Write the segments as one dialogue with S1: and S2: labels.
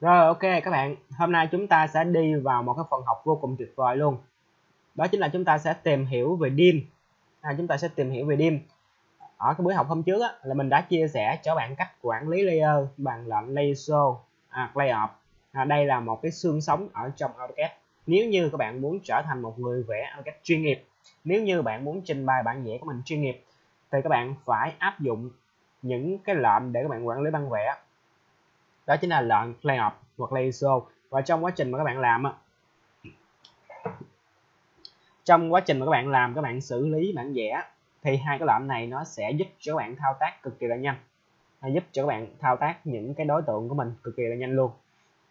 S1: Rồi ok các bạn, hôm nay chúng ta sẽ đi vào một cái phần học vô cùng tuyệt vời luôn. Đó chính là chúng ta sẽ tìm hiểu về DIM. À, chúng ta sẽ tìm hiểu về DIM. Ở cái buổi học hôm trước á, là mình đã chia sẻ cho bạn cách quản lý layer bằng lệnh à, layer à, layout. À, đây là một cái xương sống ở trong AutoCAD. Nếu như các bạn muốn trở thành một người vẽ AutoCAD chuyên nghiệp, nếu như bạn muốn trình bày bản vẽ của mình chuyên nghiệp, thì các bạn phải áp dụng những cái lệnh để các bạn quản lý băng vẽ đó chính là lệnh layout hoặc layer và trong quá trình mà các bạn làm á trong quá trình mà các bạn làm các bạn xử lý bản vẽ thì hai cái lệnh này nó sẽ giúp cho các bạn thao tác cực kỳ là nhanh. Giúp cho các bạn thao tác những cái đối tượng của mình cực kỳ là nhanh luôn.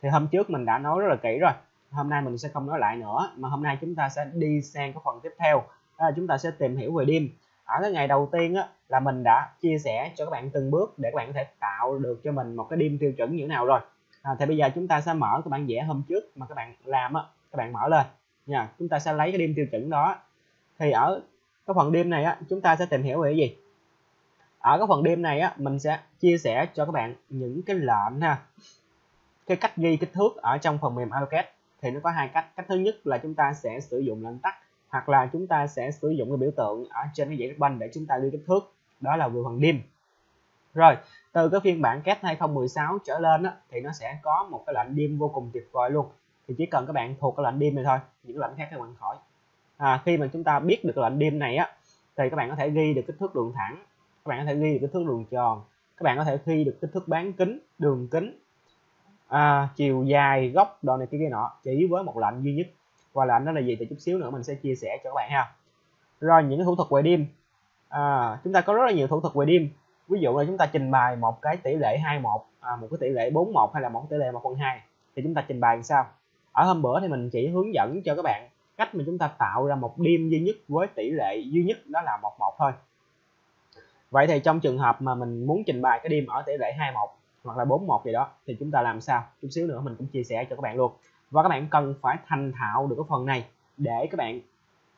S1: Thì hôm trước mình đã nói rất là kỹ rồi. Hôm nay mình sẽ không nói lại nữa mà hôm nay chúng ta sẽ đi sang cái phần tiếp theo. Đó là chúng ta sẽ tìm hiểu về đêm. Ở cái ngày đầu tiên á, là mình đã chia sẻ cho các bạn từng bước để các bạn có thể tạo được cho mình một cái đêm tiêu chuẩn như thế nào rồi. À, thì bây giờ chúng ta sẽ mở cái bản vẽ hôm trước mà các bạn làm á các bạn mở lên. Nha chúng ta sẽ lấy cái đêm tiêu chuẩn đó. Thì ở cái phần đêm này á chúng ta sẽ tìm hiểu về cái gì? Ở cái phần đêm này á mình sẽ chia sẻ cho các bạn những cái lệnh ha. Cái cách ghi kích thước ở trong phần mềm AutoCAD. Thì nó có hai cách. Cách thứ nhất là chúng ta sẽ sử dụng lệnh tắt hoặc là chúng ta sẽ sử dụng cái biểu tượng ở trên cái dãy banh để chúng ta ghi kích thước đó là vừa phần dim rồi từ cái phiên bản CAD 2016 trở lên á, thì nó sẽ có một cái lệnh dim vô cùng tuyệt vời luôn. Thì chỉ cần các bạn thuộc cái lệnh dim này thôi những lệnh khác các bạn khỏi. À, khi mà chúng ta biết được lệnh dim này á thì các bạn có thể ghi được kích thước đường thẳng các bạn có thể ghi được kích thước đường tròn các bạn có thể ghi được kích thước bán kính đường kính à, chiều dài góc đồ này kia kia nọ chỉ với một lệnh duy nhất. Và lệnh đó là gì? Thì chút xíu nữa mình sẽ chia sẻ cho các bạn ha. Rồi những cái thủ thuật về dim à, chúng ta có rất là nhiều thủ thuật về đêm. Ví dụ là chúng ta trình bày một cái tỷ lệ 21 à, một cái tỷ lệ 41 hay là một tỷ lệ 1 phần 2 thì chúng ta trình bày làm sao? Ở hôm bữa thì mình chỉ hướng dẫn cho các bạn cách mà chúng ta tạo ra một đêm duy nhất với tỷ lệ duy nhất đó là 11 thôi. Vậy thì trong trường hợp mà mình muốn trình bày cái đêm ở tỷ lệ 21 hoặc là 41 gì đó thì chúng ta làm sao? Chút xíu nữa mình cũng chia sẻ cho các bạn luôn. Và các bạn cần phải thành thạo được cái phần này để các bạn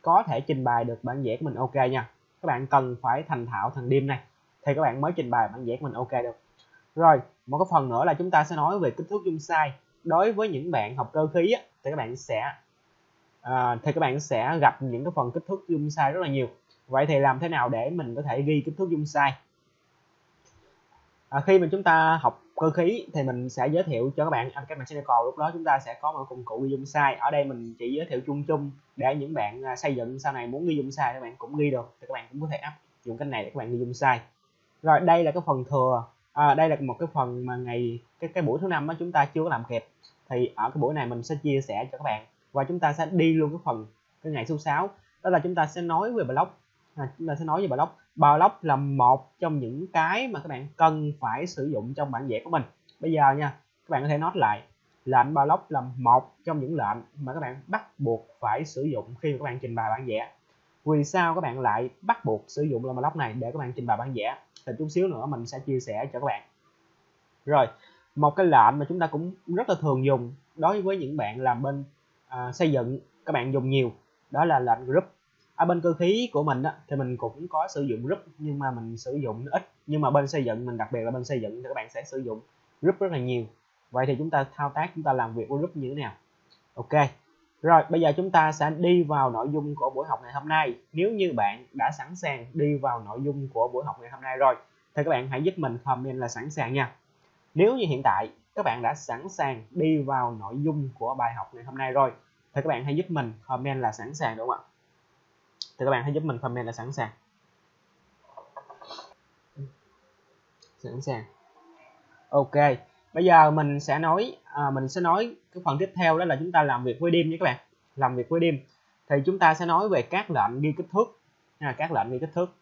S1: có thể trình bày được bản vẽ của mình ok nha các bạn cần phải thành thạo thằng dim này thì các bạn mới trình bày bản vẽ của mình ok được. Rồi một cái phần nữa là chúng ta sẽ nói về kích thước dung sai. Đối với những bạn học cơ khí á, thì các bạn sẽ à, thì các bạn sẽ gặp những cái phần kích thước dung sai rất là nhiều. Vậy thì làm thế nào để mình có thể ghi kích thước dung sai? À, khi mà chúng ta học cơ khí thì mình sẽ giới thiệu cho các bạn. Anh cái mechanical lúc đó chúng ta sẽ có một công cụ ghi dung sai ở đây mình chỉ giới thiệu chung chung để những bạn à, xây dựng sau này muốn ghi dung sai các bạn cũng ghi được thì các bạn cũng có thể áp dụng cái này để các bạn ghi dung sai rồi đây là cái phần thừa. À, đây là một cái phần mà ngày cái cái buổi thứ năm đó chúng ta chưa có làm kịp. Thì ở cái buổi này mình sẽ chia sẻ cho các bạn và chúng ta sẽ đi luôn cái phần cái ngày số 6 đó là chúng ta sẽ nói về block. À, chúng ta sẽ nói về block block là một trong những cái mà các bạn cần phải sử dụng trong bản vẽ của mình. Bây giờ nha các bạn có thể nói lại lệnh block là một trong những lệnh mà các bạn bắt buộc phải sử dụng khi mà các bạn trình bày bản vẽ. Vì sao các bạn lại bắt buộc sử dụng lệnh block này để các bạn trình bày bản vẽ? Thì chút xíu nữa mình sẽ chia sẻ cho các bạn. Rồi một cái lệnh mà chúng ta cũng rất là thường dùng đối với những bạn làm bên à, xây dựng các bạn dùng nhiều đó là lệnh group ở bên cơ khí của mình á, thì mình cũng có sử dụng group nhưng mà mình sử dụng ít. Nhưng mà bên xây dựng mình đặc biệt là bên xây dựng thì các bạn sẽ sử dụng group rất là nhiều. Vậy thì chúng ta thao tác chúng ta làm việc với group như thế nào? Ok. Rồi bây giờ chúng ta sẽ đi vào nội dung của buổi học ngày hôm nay. Nếu như bạn đã sẵn sàng đi vào nội dung của buổi học ngày hôm nay rồi thì các bạn hãy giúp mình comment là sẵn sàng nha. Nếu như hiện tại các bạn đã sẵn sàng đi vào nội dung của bài học ngày hôm nay rồi thì các bạn hãy giúp mình comment là sẵn sàng đúng không ạ? Thì các bạn hãy giúp mình comment là sẵn sàng. Sẵn sàng. Ok bây giờ mình sẽ nói à, mình sẽ nói cái phần tiếp theo đó là chúng ta làm việc với đêm nha các bạn. Làm việc với đêm. Thì chúng ta sẽ nói về các lệnh ghi kích thước. À, các lệnh ghi kích thước.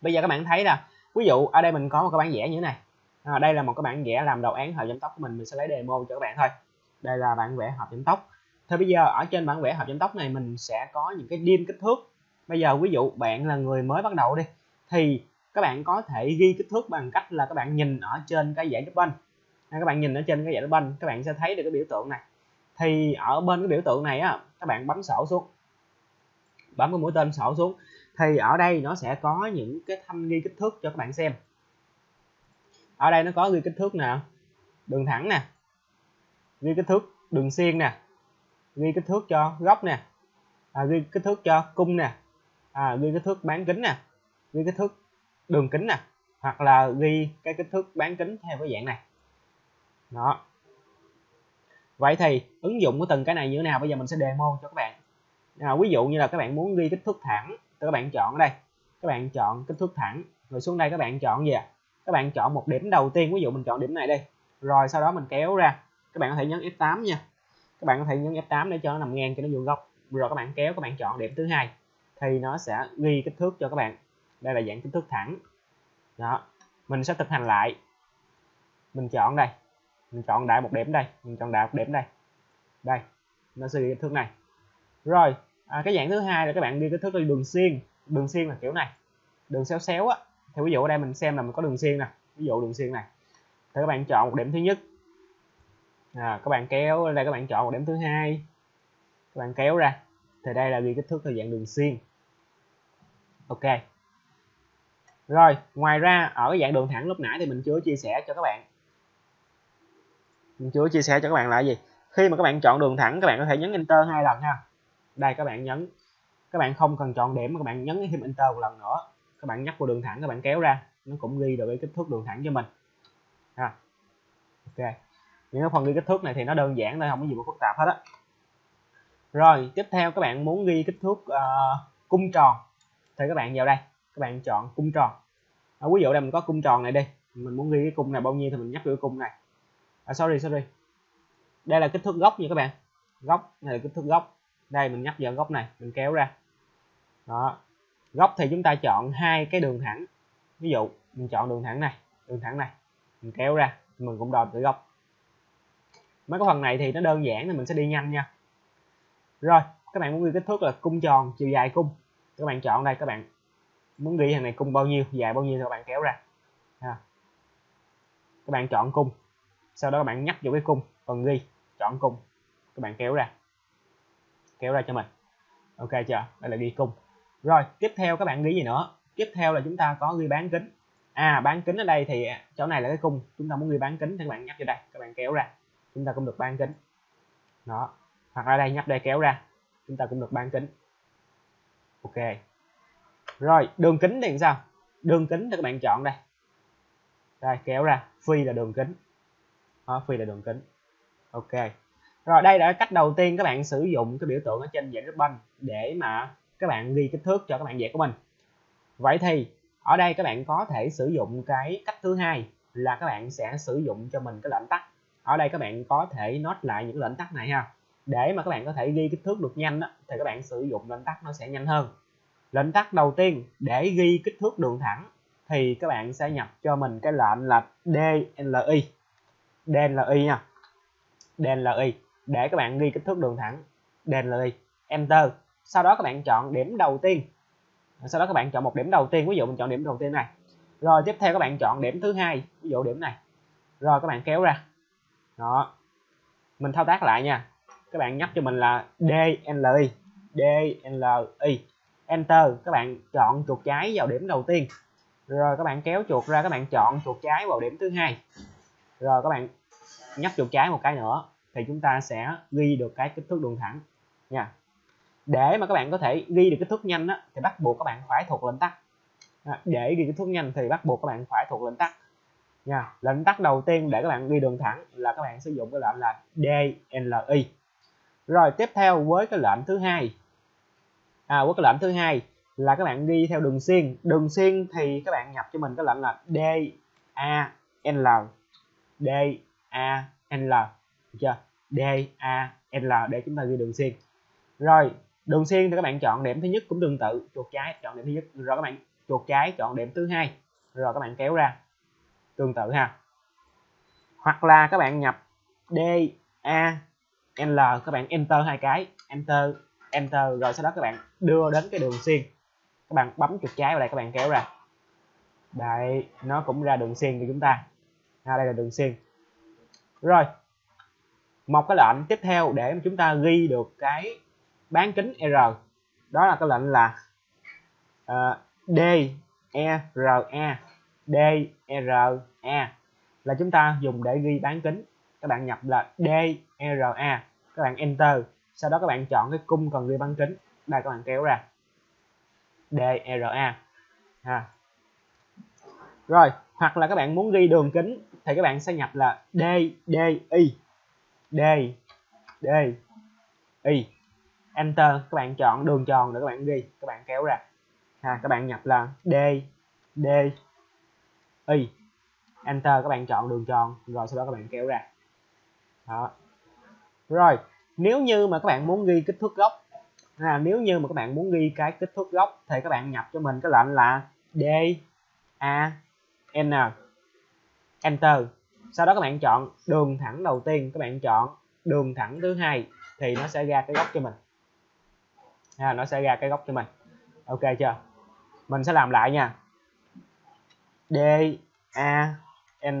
S1: Bây giờ các bạn thấy là ví dụ ở đây mình có một cái bản vẽ như thế này. À, đây là một cái bản vẽ làm đầu án hợp giảm tốc của mình. Mình sẽ lấy demo cho các bạn thôi. Đây là bản vẽ hợp giảm tốc thì bây giờ ở trên bản vẽ hợp giảm tốc này mình sẽ có những cái dim kích thước. Bây giờ ví dụ bạn là người mới bắt đầu đi, thì các bạn có thể ghi kích thước bằng cách là các bạn nhìn ở trên cái dãy banh các bạn nhìn ở trên cái dãy banh các bạn sẽ thấy được cái biểu tượng này. Thì ở bên cái biểu tượng này á, các bạn bấm sổ xuống. Bấm cái mũi tên sổ xuống. Thì ở đây nó sẽ có những cái thanh ghi kích thước cho các bạn xem. Ở đây nó có ghi kích thước nè, đường thẳng nè, ghi kích thước đường xiên nè ghi kích thước cho góc nè. À, ghi kích thước cho cung nè. À, ghi kích thước bán kính nè. Ghi kích thước đường kính nè. Hoặc là ghi cái kích thước bán kính theo cái dạng này. Đó. Vậy thì ứng dụng của từng cái này như thế nào? Bây giờ mình sẽ demo cho các bạn. À, ví dụ như là các bạn muốn ghi kích thước thẳng thì các bạn chọn ở đây. Các bạn chọn kích thước thẳng. Rồi xuống đây các bạn chọn gì ạ? À? các bạn chọn một điểm đầu tiên. Ví dụ mình chọn điểm này đi. Rồi sau đó mình kéo ra. Các bạn có thể nhấn F8 nha các bạn có thể nhấn F8 để cho nó nằm ngang cho nó vuông góc. Rồi các bạn kéo các bạn chọn điểm thứ hai thì nó sẽ ghi kích thước cho các bạn. Đây là dạng kích thước thẳng. Đó mình sẽ thực hành lại. Mình chọn đây mình chọn đại một điểm đây mình chọn đại một điểm đây. Đây nó sẽ ghi kích thước này. Rồi à, cái dạng thứ hai là các bạn ghi kích thước đường xiên. Đường xiên là kiểu này đường xéo xéo á. Thì ví dụ ở đây mình xem là mình có đường xiên nè ví dụ đường xiên này. Thì các bạn chọn một điểm thứ nhất à, các bạn kéo đây các bạn chọn một điểm thứ hai. Các bạn kéo ra. Thì đây là ghi kích thước theo dạng đường xiên ok. Rồi ngoài ra ở cái dạng đường thẳng lúc nãy thì mình chưa chia sẻ cho các bạn. Mình chưa chia sẻ cho các bạn là gì. Khi mà các bạn chọn đường thẳng các bạn có thể nhấn enter hai lần ha. Đây các bạn nhấn. Các bạn không cần chọn điểm mà các bạn nhấn thêm enter một lần nữa. Các bạn nhắc vào đường thẳng các bạn kéo ra. Nó cũng ghi được cái kích thước đường thẳng cho mình. Ha. Ok những cái phần ghi kích thước này thì nó đơn giản thôi không có gì mà phức tạp hết á. Rồi tiếp theo các bạn muốn ghi kích thước uh, cung tròn. Thì các bạn vào đây các bạn chọn cung tròn. À, ví dụ đây mình có cung tròn này đi mình muốn ghi cái cung này bao nhiêu thì mình nhấp vào cái cung này. À, sorry sorry. Đây là kích thước góc nha các bạn. Góc này là kích thước góc. Đây mình nhấp vào góc này mình kéo ra. Đó. Góc thì chúng ta chọn hai cái đường thẳng. Ví dụ mình chọn đường thẳng này đường thẳng này. Mình kéo ra mình cũng đo được góc mấy cái phần này thì nó đơn giản thì mình sẽ đi nhanh nha. Rồi, các bạn muốn ghi kích thước là cung tròn, chiều dài cung. Các bạn chọn đây, các bạn muốn ghi thằng này cung bao nhiêu, dài bao nhiêu thì các bạn kéo ra. Ha. các bạn chọn cung. Sau đó các bạn nhắc vào cái cung, phần ghi, chọn cung. Các bạn kéo ra. Kéo ra cho mình. Ok chưa? Đây là ghi cung. Rồi, tiếp theo các bạn ghi gì nữa? Tiếp theo là chúng ta có ghi bán kính. À bán kính ở đây thì chỗ này là cái cung chúng ta muốn ghi bán kính thì các bạn nhắc vào đây. Các bạn kéo ra chúng ta cũng được bán kính. Đó. Hoặc ở đây nhấp đây kéo ra. Chúng ta cũng được bán kính. Ok. Rồi đường kính thì sao? Đường kính thì các bạn chọn đây. Đây kéo ra. Phi là đường kính. Đó, phi là đường kính. Ok. Rồi đây là cách đầu tiên các bạn sử dụng cái biểu tượng ở trên dạng ribbon để mà các bạn ghi kích thước cho các bạn vẽ của mình. Vậy thì ở đây các bạn có thể sử dụng cái cách thứ hai là các bạn sẽ sử dụng cho mình cái lệnh tắt ở đây các bạn có thể nốt lại những lệnh tắt này ha. Để mà các bạn có thể ghi kích thước được nhanh thì các bạn sử dụng lệnh tắt nó sẽ nhanh hơn. Lệnh tắt đầu tiên để ghi kích thước đường thẳng thì các bạn sẽ nhập cho mình cái lệnh là DLI DLI nha. DLI để các bạn ghi kích thước đường thẳng DLI Enter. Sau đó các bạn chọn điểm đầu tiên. Sau đó các bạn chọn một điểm đầu tiên. Ví dụ mình chọn điểm đầu tiên này. Rồi tiếp theo các bạn chọn điểm thứ hai. Ví dụ điểm này. Rồi các bạn kéo ra đó. Mình thao tác lại nha. Các bạn nhấp cho mình là DLI DLI Enter. Các bạn chọn chuột trái vào điểm đầu tiên. Rồi các bạn kéo chuột ra các bạn chọn chuột trái vào điểm thứ hai. Rồi các bạn nhấp chuột trái một cái nữa thì chúng ta sẽ ghi được cái kích thước đường thẳng nha. Để mà các bạn có thể ghi được kích thước nhanh á, thì bắt buộc các bạn phải thuộc lệnh tắt. Để ghi kích thước nhanh thì bắt buộc các bạn phải thuộc lệnh tắt nha. Lệnh tắt đầu tiên để các bạn ghi đường thẳng là các bạn sử dụng cái lệnh là DLI rồi tiếp theo với cái lệnh thứ hai. À, với cái lệnh thứ hai là các bạn ghi theo đường xiên. Đường xiên thì các bạn nhập cho mình cái lệnh là D A L. D A L. Được chưa? D A L để chúng ta ghi đường xiên. Rồi đường xiên thì các bạn chọn điểm thứ nhất cũng tương tự chuột trái chọn điểm thứ nhất. Rồi các bạn chuột trái chọn điểm thứ hai. Rồi các bạn kéo ra tương tự ha. Hoặc là các bạn nhập D A L các bạn enter hai cái. Enter enter rồi sau đó các bạn đưa đến cái đường xiên các bạn bấm chuột trái vào đây các bạn kéo ra. Đây nó cũng ra đường xiên của chúng ta. À, đây là đường xiên rồi một cái lệnh tiếp theo để chúng ta ghi được cái bán kính r. Đó là cái lệnh là uh, d e r e d, r là chúng ta dùng để ghi bán kính. Các bạn nhập là DRA các bạn enter, sau đó các bạn chọn cái cung cần ghi bán kính. Đây các bạn kéo ra. DRA ha. Rồi, hoặc là các bạn muốn ghi đường kính thì các bạn sẽ nhập là D D, I. D D, I. Enter, các bạn chọn đường tròn để các bạn ghi. Các bạn kéo ra. Ha, các bạn nhập là D D Y. Enter các bạn chọn đường tròn rồi sau đó các bạn kéo ra. Đó. Rồi nếu như mà các bạn muốn ghi kích thước góc à, nếu như mà các bạn muốn ghi cái kích thước góc thì các bạn nhập cho mình cái lệnh là D A N. Enter. Sau đó các bạn chọn đường thẳng đầu tiên các bạn chọn đường thẳng thứ hai thì nó sẽ ra cái góc cho mình. À, nó sẽ ra cái góc cho mình. Ok chưa? Mình sẽ làm lại nha. D, A, N,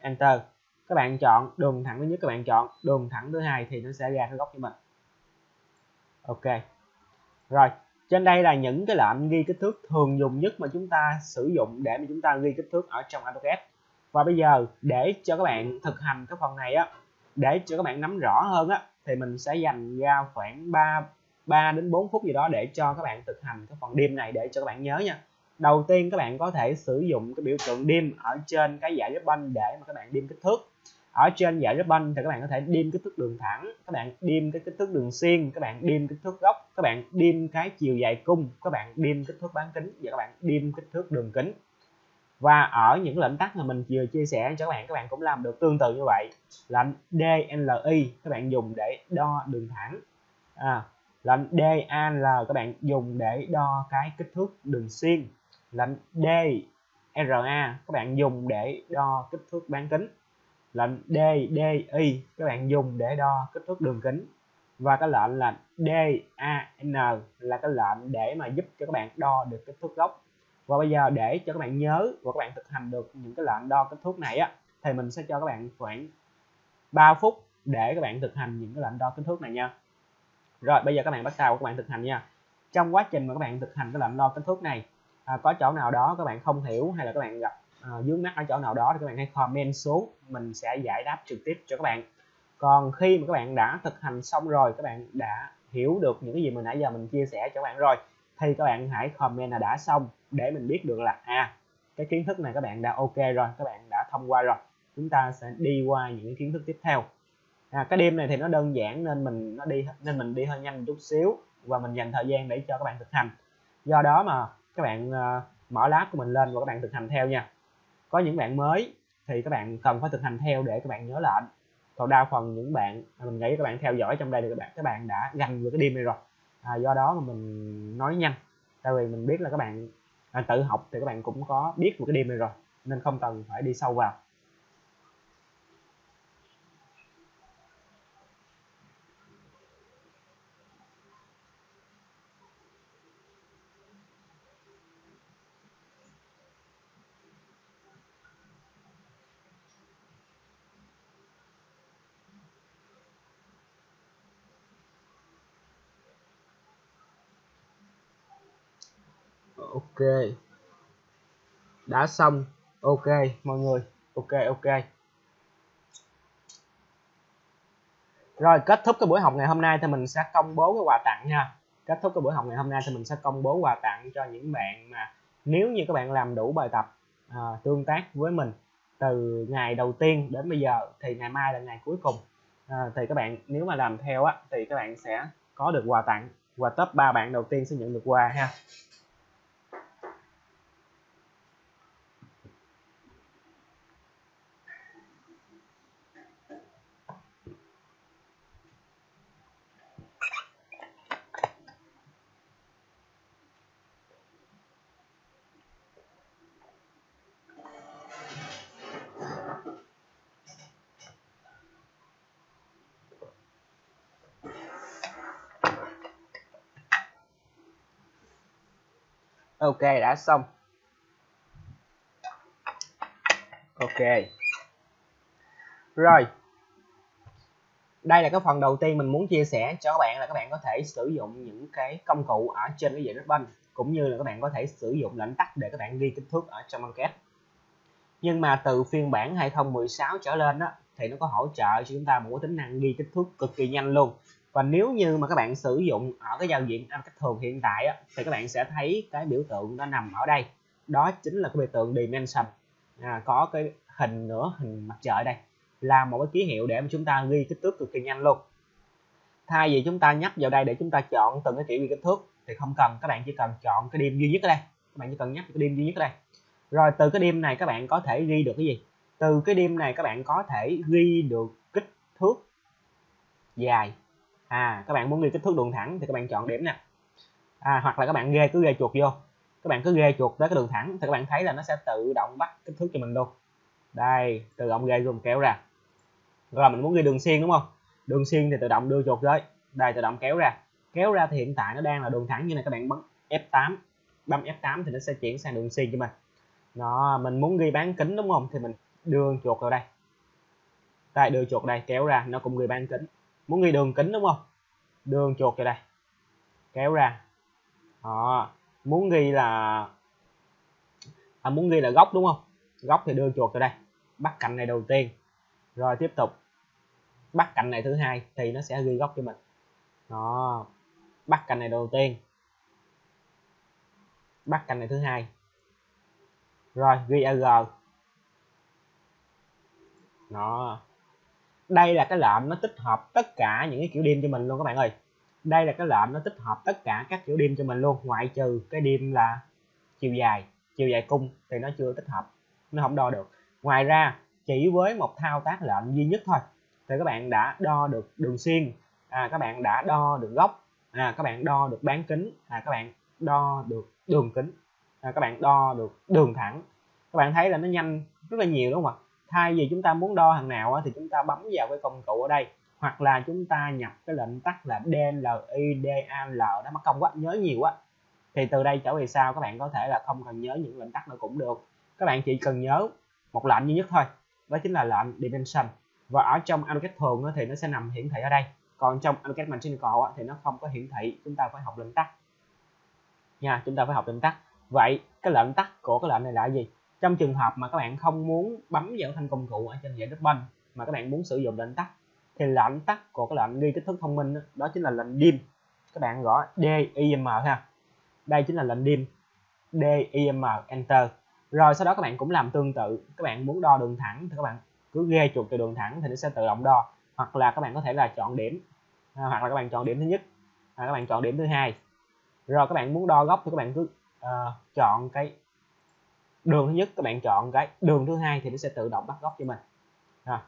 S1: enter. Các bạn chọn đường thẳng thứ nhất, các bạn chọn đường thẳng thứ hai thì nó sẽ ra cái góc cho mình. Ok. Rồi, trên đây là những cái lệnh ghi kích thước thường dùng nhất mà chúng ta sử dụng để mà chúng ta ghi kích thước ở trong AutoCAD. Và bây giờ, để cho các bạn thực hành cái phần này á, để cho các bạn nắm rõ hơn á, thì mình sẽ dành ra khoảng 3 3 đến 4 phút gì đó để cho các bạn thực hành cái phần đêm này để cho các bạn nhớ nha đầu tiên các bạn có thể sử dụng cái biểu tượng dim ở trên cái dải banh để mà các bạn dim kích thước ở trên dải banh thì các bạn có thể dim kích thước đường thẳng các bạn dim cái kích thước đường xiên các bạn dim kích thước góc các bạn dim cái chiều dài cung các bạn dim kích thước bán kính và các bạn dim kích thước đường kính và ở những lệnh tắt mà mình vừa chia sẻ cho các bạn các bạn cũng làm được tương tự như vậy lệnh DLI các bạn dùng để đo đường thẳng à, lệnh DAL các bạn dùng để đo cái kích thước đường xiên lệnh DRA các bạn dùng để đo kích thước bán kính lệnh DDI các bạn dùng để đo kích thước đường kính và cái lệnh là DAN là cái lệnh để mà giúp cho các bạn đo được kích thước góc và bây giờ để cho các bạn nhớ và các bạn thực hành được những cái lệnh đo kích thước này á thì mình sẽ cho các bạn khoảng 3 phút để các bạn thực hành những cái lệnh đo kích thước này nha rồi bây giờ các bạn bắt đầu các bạn thực hành nha trong quá trình mà các bạn thực hành cái lệnh đo kích thước này à, có chỗ nào đó các bạn không hiểu hay là các bạn gặp à, vướng mắt ở chỗ nào đó thì các bạn hãy comment xuống mình sẽ giải đáp trực tiếp cho các bạn còn khi mà các bạn đã thực hành xong rồi các bạn đã hiểu được những cái gì mà nãy giờ mình chia sẻ cho các bạn rồi thì các bạn hãy comment là đã xong để mình biết được là à cái kiến thức này các bạn đã ok rồi các bạn đã thông qua rồi chúng ta sẽ đi qua những kiến thức tiếp theo à, cái đêm này thì nó đơn giản nên mình nó đi nên mình đi hơi nhanh một chút xíu và mình dành thời gian để cho các bạn thực hành do đó mà các bạn uh, mở lab của mình lên và các bạn thực hành theo nha. Có những bạn mới thì các bạn cần phải thực hành theo để các bạn nhớ lệnh. Còn đa phần những bạn à, mình nghĩ các bạn theo dõi trong đây thì các bạn các bạn đã gành được cái đêm này rồi. À, do đó mà mình nói nhanh. Tại vì mình biết là các bạn à, tự học thì các bạn cũng có biết một cái đêm này rồi nên không cần phải đi sâu vào. Ok. Đã xong. Ok mọi người. Ok ok. Rồi kết thúc cái buổi học ngày hôm nay thì mình sẽ công bố cái quà tặng nha. Kết thúc cái buổi học ngày hôm nay thì mình sẽ công bố quà tặng cho những bạn mà nếu như các bạn làm đủ bài tập à, tương tác với mình từ ngày đầu tiên đến bây giờ thì ngày mai là ngày cuối cùng. À, thì các bạn nếu mà làm theo á thì các bạn sẽ có được quà tặng. Và top 3 bạn đầu tiên sẽ nhận được quà ha. Ok đã xong. Ok. Rồi. Đây là cái phần đầu tiên mình muốn chia sẻ cho các bạn là các bạn có thể sử dụng những cái công cụ ở trên cái dạng ribbon cũng như là các bạn có thể sử dụng lệnh tắt để các bạn ghi kích thước ở trong AutoCAD nhưng mà từ phiên bản 2016 trở lên đó, thì nó có hỗ trợ cho chúng ta một cái tính năng ghi kích thước cực kỳ nhanh luôn và nếu như mà các bạn sử dụng ở cái giao diện à, cách thường hiện tại á, thì các bạn sẽ thấy cái biểu tượng nó nằm ở đây. Đó chính là cái biểu tượng dimension. À, có cái hình nữa hình mặt trời đây là một cái ký hiệu để mà chúng ta ghi kích thước cực kỳ nhanh luôn. Thay vì chúng ta nhấp vào đây để chúng ta chọn từng cái kiểu ghi kích thước thì không cần các bạn chỉ cần chọn cái điểm duy nhất ở đây. Các bạn chỉ cần nhấp cái điểm duy nhất ở đây. Rồi từ cái điểm này các bạn có thể ghi được cái gì? Từ cái điểm này các bạn có thể ghi được kích thước dài à các bạn muốn ghi kích thước đường thẳng thì các bạn chọn điểm nè. À hoặc là các bạn ghê, cứ ghê chuột vô. Các bạn cứ ghê chuột tới cái đường thẳng thì các bạn thấy là nó sẽ tự động bắt kích thước cho mình luôn. Đây, tự động ghê luôn, kéo ra. Rồi là mình muốn ghi đường xiên đúng không? Đường xiên thì tự động đưa chuột tới. Đây, tự động kéo ra. Kéo ra thì hiện tại nó đang là đường thẳng như này các bạn bấm F8 bấm F8 thì nó sẽ chuyển sang đường xiên cho mình. Nó mình muốn ghi bán kính đúng không? Thì mình đưa chuột vào đây. Đây, đưa chuột đây, kéo ra, nó cũng ghi bán kính muốn ghi đường kính đúng không? Đường chuột vào đây. Kéo ra. Đó. muốn ghi là à, muốn ghi là góc đúng không? Góc thì đưa chuột vào đây. Bắt cạnh này đầu tiên. Rồi tiếp tục. Bắt cạnh này thứ hai thì nó sẽ ghi góc cho mình. Đó. Bắt cạnh này đầu tiên. Bắt cạnh này thứ hai. Rồi ghi ag đó đây là cái lệnh nó tích hợp tất cả những cái kiểu đêm cho mình luôn các bạn ơi. Đây là cái lệnh nó tích hợp tất cả các kiểu đêm cho mình luôn ngoại trừ cái đêm là chiều dài chiều dài cung thì nó chưa tích hợp nó không đo được. Ngoài ra chỉ với một thao tác lệnh duy nhất thôi thì các bạn đã đo được đường xiên à, các bạn đã đo được góc à, các bạn đo được bán kính à, các bạn đo được đường kính à, các bạn đo được đường thẳng. Các bạn thấy là nó nhanh rất là nhiều đúng không ạ? Thay vì chúng ta muốn đo hàng nào thì chúng ta bấm vào cái công cụ ở đây. Hoặc là chúng ta nhập cái lệnh tắt là DLIDAL đó mất công quá nhớ nhiều quá thì từ đây trở về sau các bạn có thể là không cần nhớ những lệnh tắt nữa cũng được. Các bạn chỉ cần nhớ một lệnh duy nhất thôi, đó chính là lệnh dimension. Và ở trong allocate thường thì nó sẽ nằm hiển thị ở đây. Còn trong allocate mechanical thì nó không có hiển thị chúng ta phải học lệnh tắt. Nha, chúng ta phải học lệnh tắt. Vậy cái lệnh tắt của cái lệnh này là gì? Trong trường hợp mà các bạn không muốn bấm vào thanh công cụ ở trên giải banh mà các bạn muốn sử dụng lệnh tắt thì lệnh tắt của cái lệnh ghi kích thước thông minh đó, đó chính là lệnh dim. Các bạn gõ dim ha. Đây chính là lệnh dim. Dim enter. Rồi sau đó các bạn cũng làm tương tự. Các bạn muốn đo đường thẳng thì các bạn cứ ghê chuột từ đường thẳng thì nó sẽ tự động đo. Hoặc là các bạn có thể là chọn điểm. À, hoặc là các bạn chọn điểm thứ nhất. À, các bạn chọn điểm thứ hai. Rồi các bạn muốn đo góc thì các bạn cứ uh, chọn cái đường thứ nhất các bạn chọn cái đường thứ hai thì nó sẽ tự động bắt góc cho mình. Ha,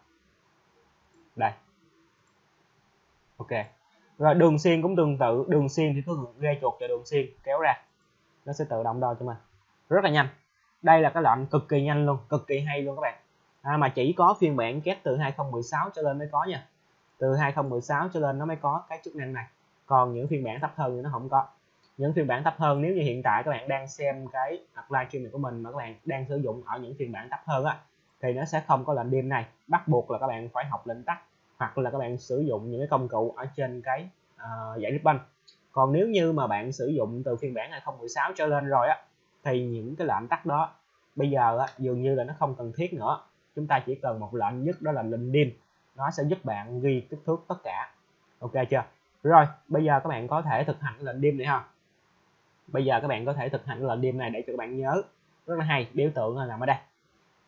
S1: đây. Ok. Rồi đường xiên cũng tương tự đường xiên thì cứ ghê chuột cho đường xiên kéo ra. Nó sẽ tự động đo cho mình. Rất là nhanh. Đây là cái lệnh cực kỳ nhanh luôn cực kỳ hay luôn các bạn. À, mà chỉ có phiên bản kết từ 2016 trở lên mới có nha. Từ 2016 trở lên nó mới có cái chức năng này. Còn những phiên bản thấp hơn thì nó không có những phiên bản thấp hơn. Nếu như hiện tại các bạn đang xem cái livestream của mình mà các bạn đang sử dụng ở những phiên bản thấp hơn á thì nó sẽ không có lệnh đêm này. Bắt buộc là các bạn phải học lệnh tắt hoặc là các bạn sử dụng những cái công cụ ở trên cái uh, giải ribbon còn nếu như mà bạn sử dụng từ phiên bản 2016 trở lên rồi á thì những cái lệnh tắt đó bây giờ á, dường như là nó không cần thiết nữa. Chúng ta chỉ cần một lệnh nhất đó là lệnh dim. Nó sẽ giúp bạn ghi kích thước tất cả. Ok chưa? Rồi bây giờ các bạn có thể thực hành lệnh dim này ha bây giờ các bạn có thể thực hành lệnh dim này để cho các bạn nhớ. Rất là hay biểu tượng là nằm ở đây.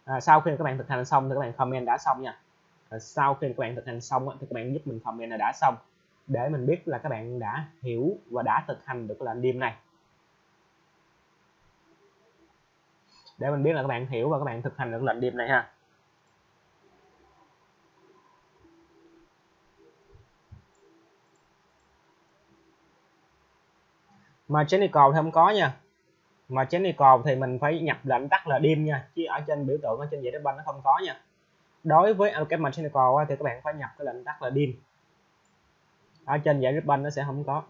S1: À, sau khi các bạn thực hành xong thì các bạn comment đã xong nha. À, sau khi các bạn thực hành xong thì các bạn giúp mình comment là đã xong. Để mình biết là các bạn đã hiểu và đã thực hành được lệnh dim này. Để mình biết là các bạn hiểu và các bạn thực hành được lệnh dim này ha. Mechanical thì không có nha. Mà mechanical thì mình phải nhập lệnh tắt là dim nha, chứ ở trên biểu tượng, ở trên giải banh nó không có nha. Đối với cái mechanical thì các bạn phải nhập cái lệnh tắt là dim ở trên vậy đá banh nó sẽ không có.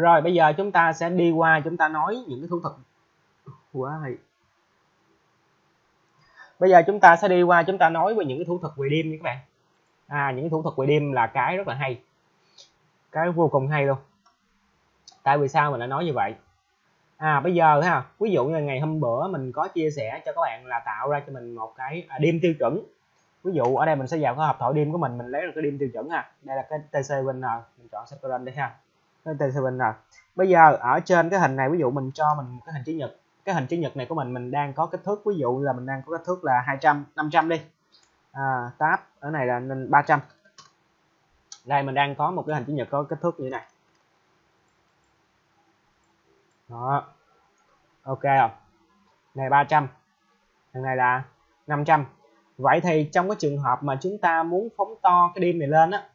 S1: Rồi bây giờ chúng ta sẽ đi qua chúng ta nói những cái thủ thuật quá hay. Bây giờ chúng ta sẽ đi qua chúng ta nói về những cái thủ thuật về đêm nha các bạn. À những cái thủ thuật về đêm là cái rất là hay. Cái vô cùng hay luôn. Tại vì sao mình lại nói như vậy? À bây giờ ha ví dụ như ngày hôm bữa mình có chia sẻ cho các bạn là tạo ra cho mình một cái à, đêm tiêu chuẩn. Ví dụ ở đây mình sẽ vào cái hộp thoại đêm của mình mình lấy được cái đêm tiêu chuẩn ha. Đây là cái tc bên mình chọn separation đây ha cái mình rồi. Bây giờ ở trên cái hình này ví dụ mình cho mình cái hình chữ nhật cái hình chữ nhật này của mình mình đang có kích thước ví dụ là mình đang có kích thước là 200 500 đi. À, tab ở này là 300 đây mình đang có một cái hình chữ nhật có kích thước như thế này. Đó. Ok không? Này 300 thằng này là 500 vậy thì trong cái trường hợp mà chúng ta muốn phóng to cái đêm này lên á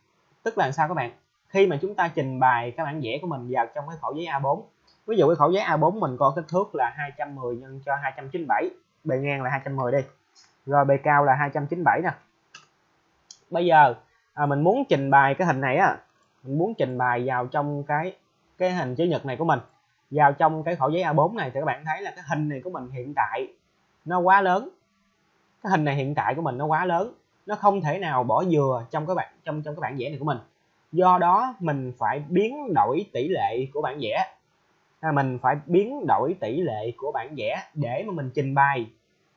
S1: tức là làm sao các bạn? Khi mà chúng ta trình bày cái bản vẽ của mình vào trong cái khẩu giấy A4 ví dụ cái khẩu giấy A4 mình có kích thước là 210 nhân cho 297 bề ngang là 210 đi. Rồi bề cao là 297 nè. Bây giờ à, mình muốn trình bày cái hình này á mình muốn trình bày vào trong cái cái hình chữ nhật này của mình. Vào trong cái khẩu giấy A4 này thì các bạn thấy là cái hình này của mình hiện tại nó quá lớn. Cái hình này hiện tại của mình nó quá lớn. Nó không thể nào bỏ dừa trong cái bản trong trong cái bản vẽ này của mình do đó mình phải biến đổi tỷ lệ của bản vẽ. À, mình phải biến đổi tỷ lệ của bản vẽ để mà mình trình bày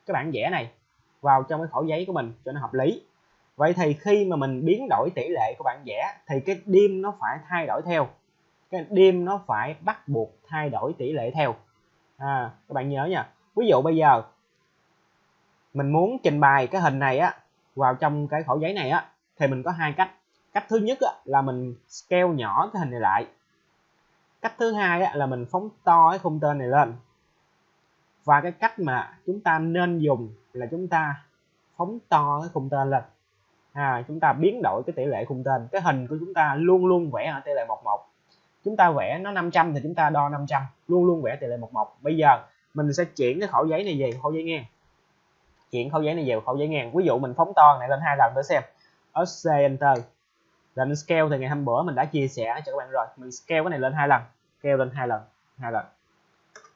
S1: cái bản vẽ này vào trong cái khẩu giấy của mình cho nó hợp lý. Vậy thì khi mà mình biến đổi tỷ lệ của bản vẽ thì cái dim nó phải thay đổi theo. Cái dim nó phải bắt buộc thay đổi tỷ lệ theo. À, các bạn nhớ nha. Ví dụ bây giờ mình muốn trình bày cái hình này á vào trong cái khẩu giấy này á thì mình có hai cách cách thứ nhất là mình scale nhỏ cái hình này lại. Cách thứ hai là mình phóng to cái khung tên này lên. Và cái cách mà chúng ta nên dùng là chúng ta phóng to cái khung tên lên. À, chúng ta biến đổi cái tỷ lệ khung tên. Cái hình của chúng ta luôn luôn vẽ ở tỷ lệ 11 chúng ta vẽ nó 500 thì chúng ta đo 500 luôn luôn vẽ tỷ lệ 11 bây giờ mình sẽ chuyển cái khẩu giấy này về khẩu giấy ngang. Chuyển khẩu giấy này về khẩu giấy ngang. Ví dụ mình phóng to này lên hai lần để xem. SC Enter lệnh scale thì ngày hôm bữa mình đã chia sẻ cho các bạn rồi. Mình scale cái này lên hai lần. Scale lên hai lần. Hai lần.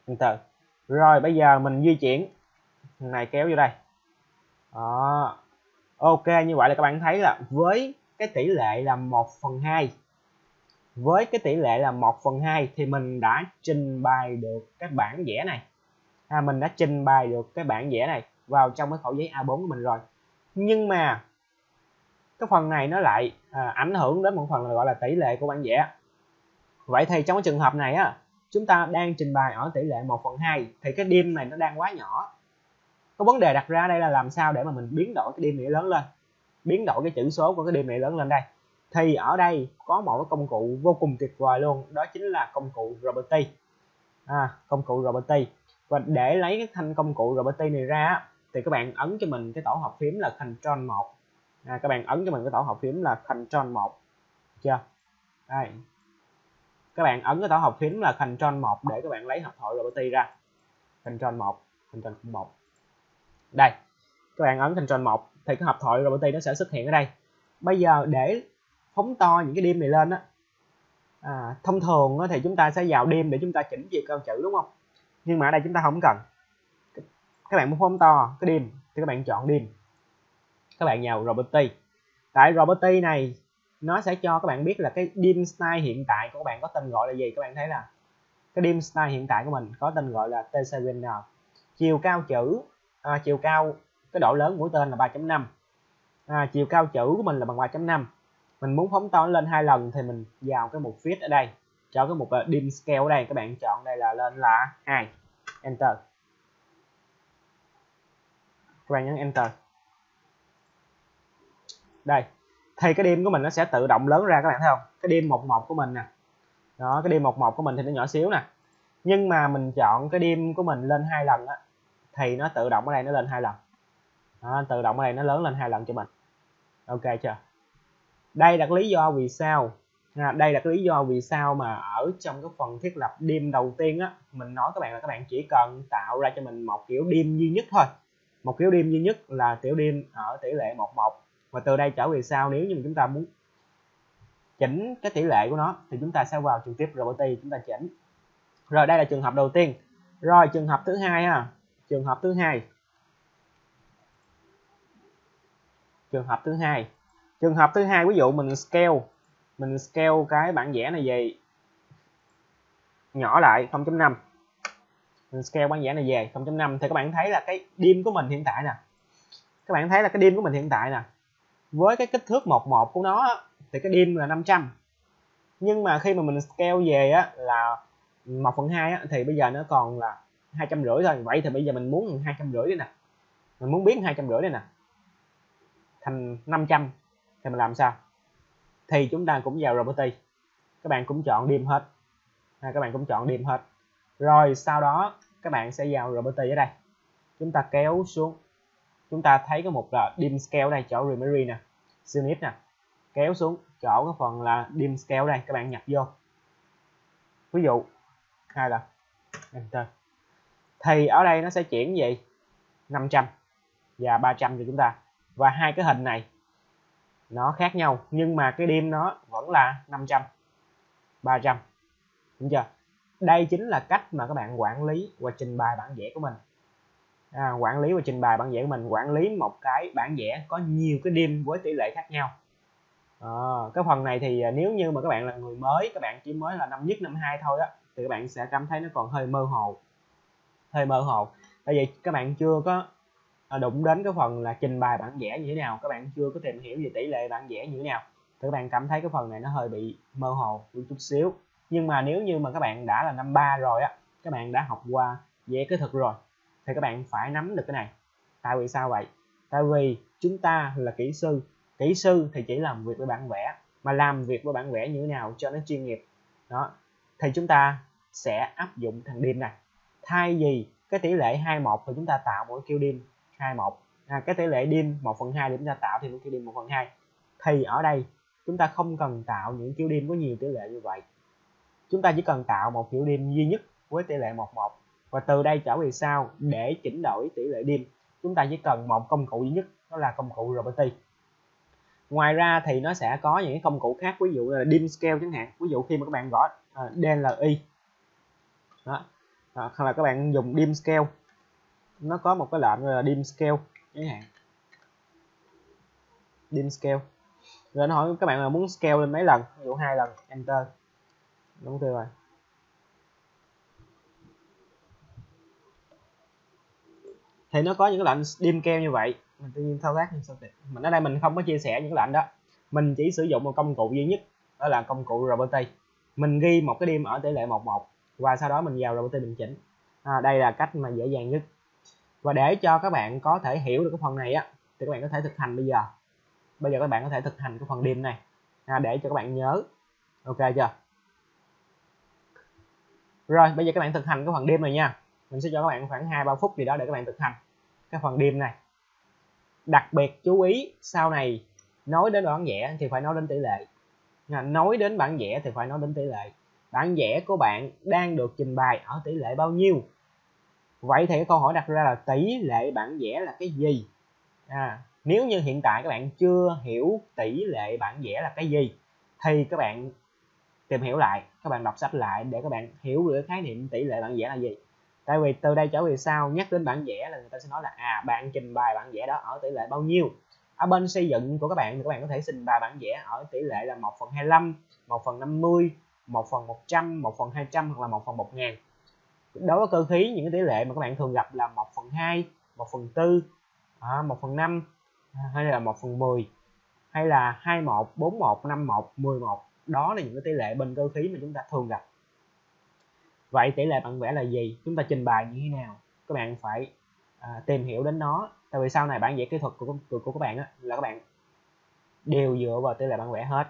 S1: Enter rồi bây giờ mình di chuyển. Này kéo vô đây. Đó. Ok như vậy là các bạn thấy là với cái tỷ lệ là 1 phần 2 với cái tỷ lệ là 1 phần 2 thì mình đã trình bày được cái bản vẽ này. À, mình đã trình bày được cái bản vẽ này vào trong cái khẩu giấy A4 của mình rồi. Nhưng mà cái phần này nó lại à, ảnh hưởng đến một phần gọi là tỷ lệ của bản vẽ. Vậy thì trong cái trường hợp này á chúng ta đang trình bày ở tỷ lệ 1 phần 2 thì cái dim này nó đang quá nhỏ. Có vấn đề đặt ra đây là làm sao để mà mình biến đổi cái dim này lớn lên biến đổi cái chữ số của cái dim này lớn lên đây. Thì ở đây có một cái công cụ vô cùng tuyệt vời luôn đó chính là công cụ Roberti. À, công cụ Roberti. Và để lấy cái thanh công cụ Roberti này ra thì các bạn ấn cho mình cái tổ hợp phím là Ctrl 1 à, các bạn ấn cho mình cái tổ hợp phím là Ctrl 1 chưa? Đây. Các bạn ấn cái tổ hợp phím là Ctrl 1 để các bạn lấy hộp thoại property ra. Ctrl 1 Ctrl 1 đây. Các bạn ấn Ctrl 1 thì cái hộp thoại property nó sẽ xuất hiện ở đây. Bây giờ để phóng to những cái đêm này lên á à, thông thường thì chúng ta sẽ vào đêm để chúng ta chỉnh chiều cao chữ đúng không? Nhưng mà ở đây chúng ta không cần. Các bạn muốn phóng to cái đêm thì các bạn chọn đêm các bạn vào Roberti tại Roberti này nó sẽ cho các bạn biết là cái dim style hiện tại của các bạn có tên gọi là gì. Các bạn thấy là cái dim style hiện tại của mình có tên gọi là TCVN chiều cao chữ à, chiều cao cái độ lớn mũi tên là 3.5 à, chiều cao chữ của mình là bằng 3.5 mình muốn phóng to lên hai lần thì mình vào cái mục fit ở đây. Cho cái mục uh, dim scale ở đây các bạn chọn đây là lên là 2 enter. Các bạn nhấn enter đây thì cái dim của mình nó sẽ tự động lớn ra các bạn thấy không? Cái dim 11 của mình nè. Đó cái dim 11 của mình thì nó nhỏ xíu nè. Nhưng mà mình chọn cái dim của mình lên hai lần á thì nó tự động ở đây nó lên hai lần. Đó, tự động ở đây nó lớn lên hai lần cho mình. Ok chưa? Đây là cái lý do vì sao à, đây là cái lý do vì sao mà ở trong cái phần thiết lập dim đầu tiên á mình nói các bạn là các bạn chỉ cần tạo ra cho mình một kiểu dim duy nhất thôi. Một kiểu dim duy nhất là tiểu dim ở tỷ lệ 11 và từ đây trở về sau nếu như chúng ta muốn chỉnh cái tỷ lệ của nó, thì chúng ta sẽ vào trực tiếp Roboty chúng ta chỉnh. Rồi, đây là trường hợp đầu tiên. Rồi, trường hợp thứ hai ha. Trường hợp thứ hai. Trường hợp thứ hai. Trường hợp thứ hai, ví dụ mình scale mình scale cái bản vẽ này về nhỏ lại 0.5 mình scale bản vẽ này về 0.5 thì các bạn thấy là cái dim của mình hiện tại nè. Các bạn thấy là cái dim của mình hiện tại nè với cái kích thước 11 của nó thì cái dim là 500 nhưng mà khi mà mình scale về á là 1 phần 2 á, thì bây giờ nó còn là hai trăm rưỡi thôi. Vậy thì bây giờ mình muốn hai trăm rưỡi đây nè. Mình muốn biến hai trăm rưỡi đây nè. Thành 500 thì mình làm sao? Thì chúng ta cũng vào property. Các bạn cũng chọn dim hết. À, các bạn cũng chọn dim hết. Rồi sau đó các bạn sẽ vào property ở đây. Chúng ta kéo xuống chúng ta thấy có một là dim scale đây chỗ Remery nè unit nè, kéo xuống chỗ cái phần là dim scale đây, các bạn nhập vô. Ví dụ hay là enter. Thì ở đây nó sẽ chuyển gì 500 và 300 cho chúng ta. Và hai cái hình này, nó khác nhau, nhưng mà cái dim nó vẫn là 500 300 đúng chưa? Đây chính là cách mà các bạn quản lý và trình bày bản vẽ của mình à, quản lý và trình bày bản vẽ của mình quản lý một cái bản vẽ có nhiều cái đêm với tỷ lệ khác nhau. À, cái phần này thì à, nếu như mà các bạn là người mới các bạn chỉ mới là năm nhất năm hai thôi á thì các bạn sẽ cảm thấy nó còn hơi mơ hồ hơi mơ hồ. Tại vì các bạn chưa có à, đụng đến cái phần là trình bày bản vẽ như thế nào các bạn chưa có tìm hiểu về tỷ lệ bản vẽ như thế nào thì các bạn cảm thấy cái phần này nó hơi bị mơ hồ một chút xíu. Nhưng mà nếu như mà các bạn đã là năm ba rồi á các bạn đã học qua vẽ kỹ thuật rồi thì các bạn phải nắm được cái này. Tại vì sao vậy? Tại vì chúng ta là kỹ sư. Kỹ sư thì chỉ làm việc với bản vẽ mà làm việc với bản vẽ như thế nào cho nó chuyên nghiệp. Đó. Thì chúng ta sẽ áp dụng thằng dim này. Thay vì cái tỷ lệ 21 thì chúng ta tạo mỗi kêu dim 21 à, cái tỷ lệ dim 1 phần 2 để chúng ta tạo thì mỗi kêu dim 1 phần 2 thì ở đây chúng ta không cần tạo những kiểu dim có nhiều tỷ lệ như vậy. Chúng ta chỉ cần tạo một kiểu dim duy nhất với tỷ lệ 11 và từ đây trở về sau để chỉnh đổi tỷ lệ dim chúng ta chỉ cần một công cụ duy nhất đó là công cụ Roberti. Ngoài ra thì nó sẽ có những công cụ khác ví dụ là dim scale chẳng hạn. Ví dụ khi mà các bạn gõ à, uh, DLI đó à, hoặc là các bạn dùng dim scale nó có một cái lệnh là dim scale chẳng hạn. Dim scale. Rồi nó hỏi các bạn là muốn scale lên mấy lần? Ví dụ hai lần enter. Đúng chưa rồi thì nó có những cái lệnh dim keo như vậy. Mình tự nhiên thao tác như sao mình ở đây mình không có chia sẻ những cái lệnh đó. Mình chỉ sử dụng một công cụ duy nhất đó là công cụ Roberti mình ghi một cái dim ở tỷ lệ 11 và sau đó mình vào Roberti mình chỉnh. À, đây là cách mà dễ dàng nhất. Và để cho các bạn có thể hiểu được cái phần này á thì các bạn có thể thực hành bây giờ. Bây giờ các bạn có thể thực hành cái phần dim này. À, để cho các bạn nhớ. Ok chưa? Rồi bây giờ các bạn thực hành cái phần đêm này nha. Mình sẽ cho các bạn khoảng hai ba phút gì đó để các bạn thực hành cái phần đêm này. Đặc biệt chú ý sau này nói đến bản vẽ thì phải nói đến tỷ lệ. Nói đến bản vẽ thì phải nói đến tỷ lệ. Bản vẽ của bạn đang được trình bày ở tỷ lệ bao nhiêu? Vậy thì cái câu hỏi đặt ra là tỷ lệ bản vẽ là cái gì? À, nếu như hiện tại các bạn chưa hiểu tỷ lệ bản vẽ là cái gì thì các bạn tìm hiểu lại các bạn đọc sách lại để các bạn hiểu được khái niệm tỷ lệ bản vẽ là gì tại vì từ đây trở về sau nhắc đến bản vẽ là người ta sẽ nói là à bạn trình bày bản vẽ đó ở tỷ lệ bao nhiêu? Ở bên xây dựng của các bạn thì các bạn có thể trình bày bản vẽ ở tỷ lệ là 1 phần 25 1 phần 50 1 phần 100 1 phần 200 hoặc là 1 phần 1000 đối với cơ khí những cái tỷ lệ mà các bạn thường gặp là 1 phần 2 1 phần 4 à, 1 phần 5 hay là 1 phần 10 hay là 21 41 51 11 đó là những cái tỷ lệ bên cơ khí mà chúng ta thường gặp vậy tỷ lệ bản vẽ là gì? Chúng ta trình bày như thế nào? Các bạn phải à, tìm hiểu đến nó. Tại vì sau này bản vẽ kỹ thuật của, của, của các bạn á, là các bạn đều dựa vào tỷ lệ bản vẽ hết.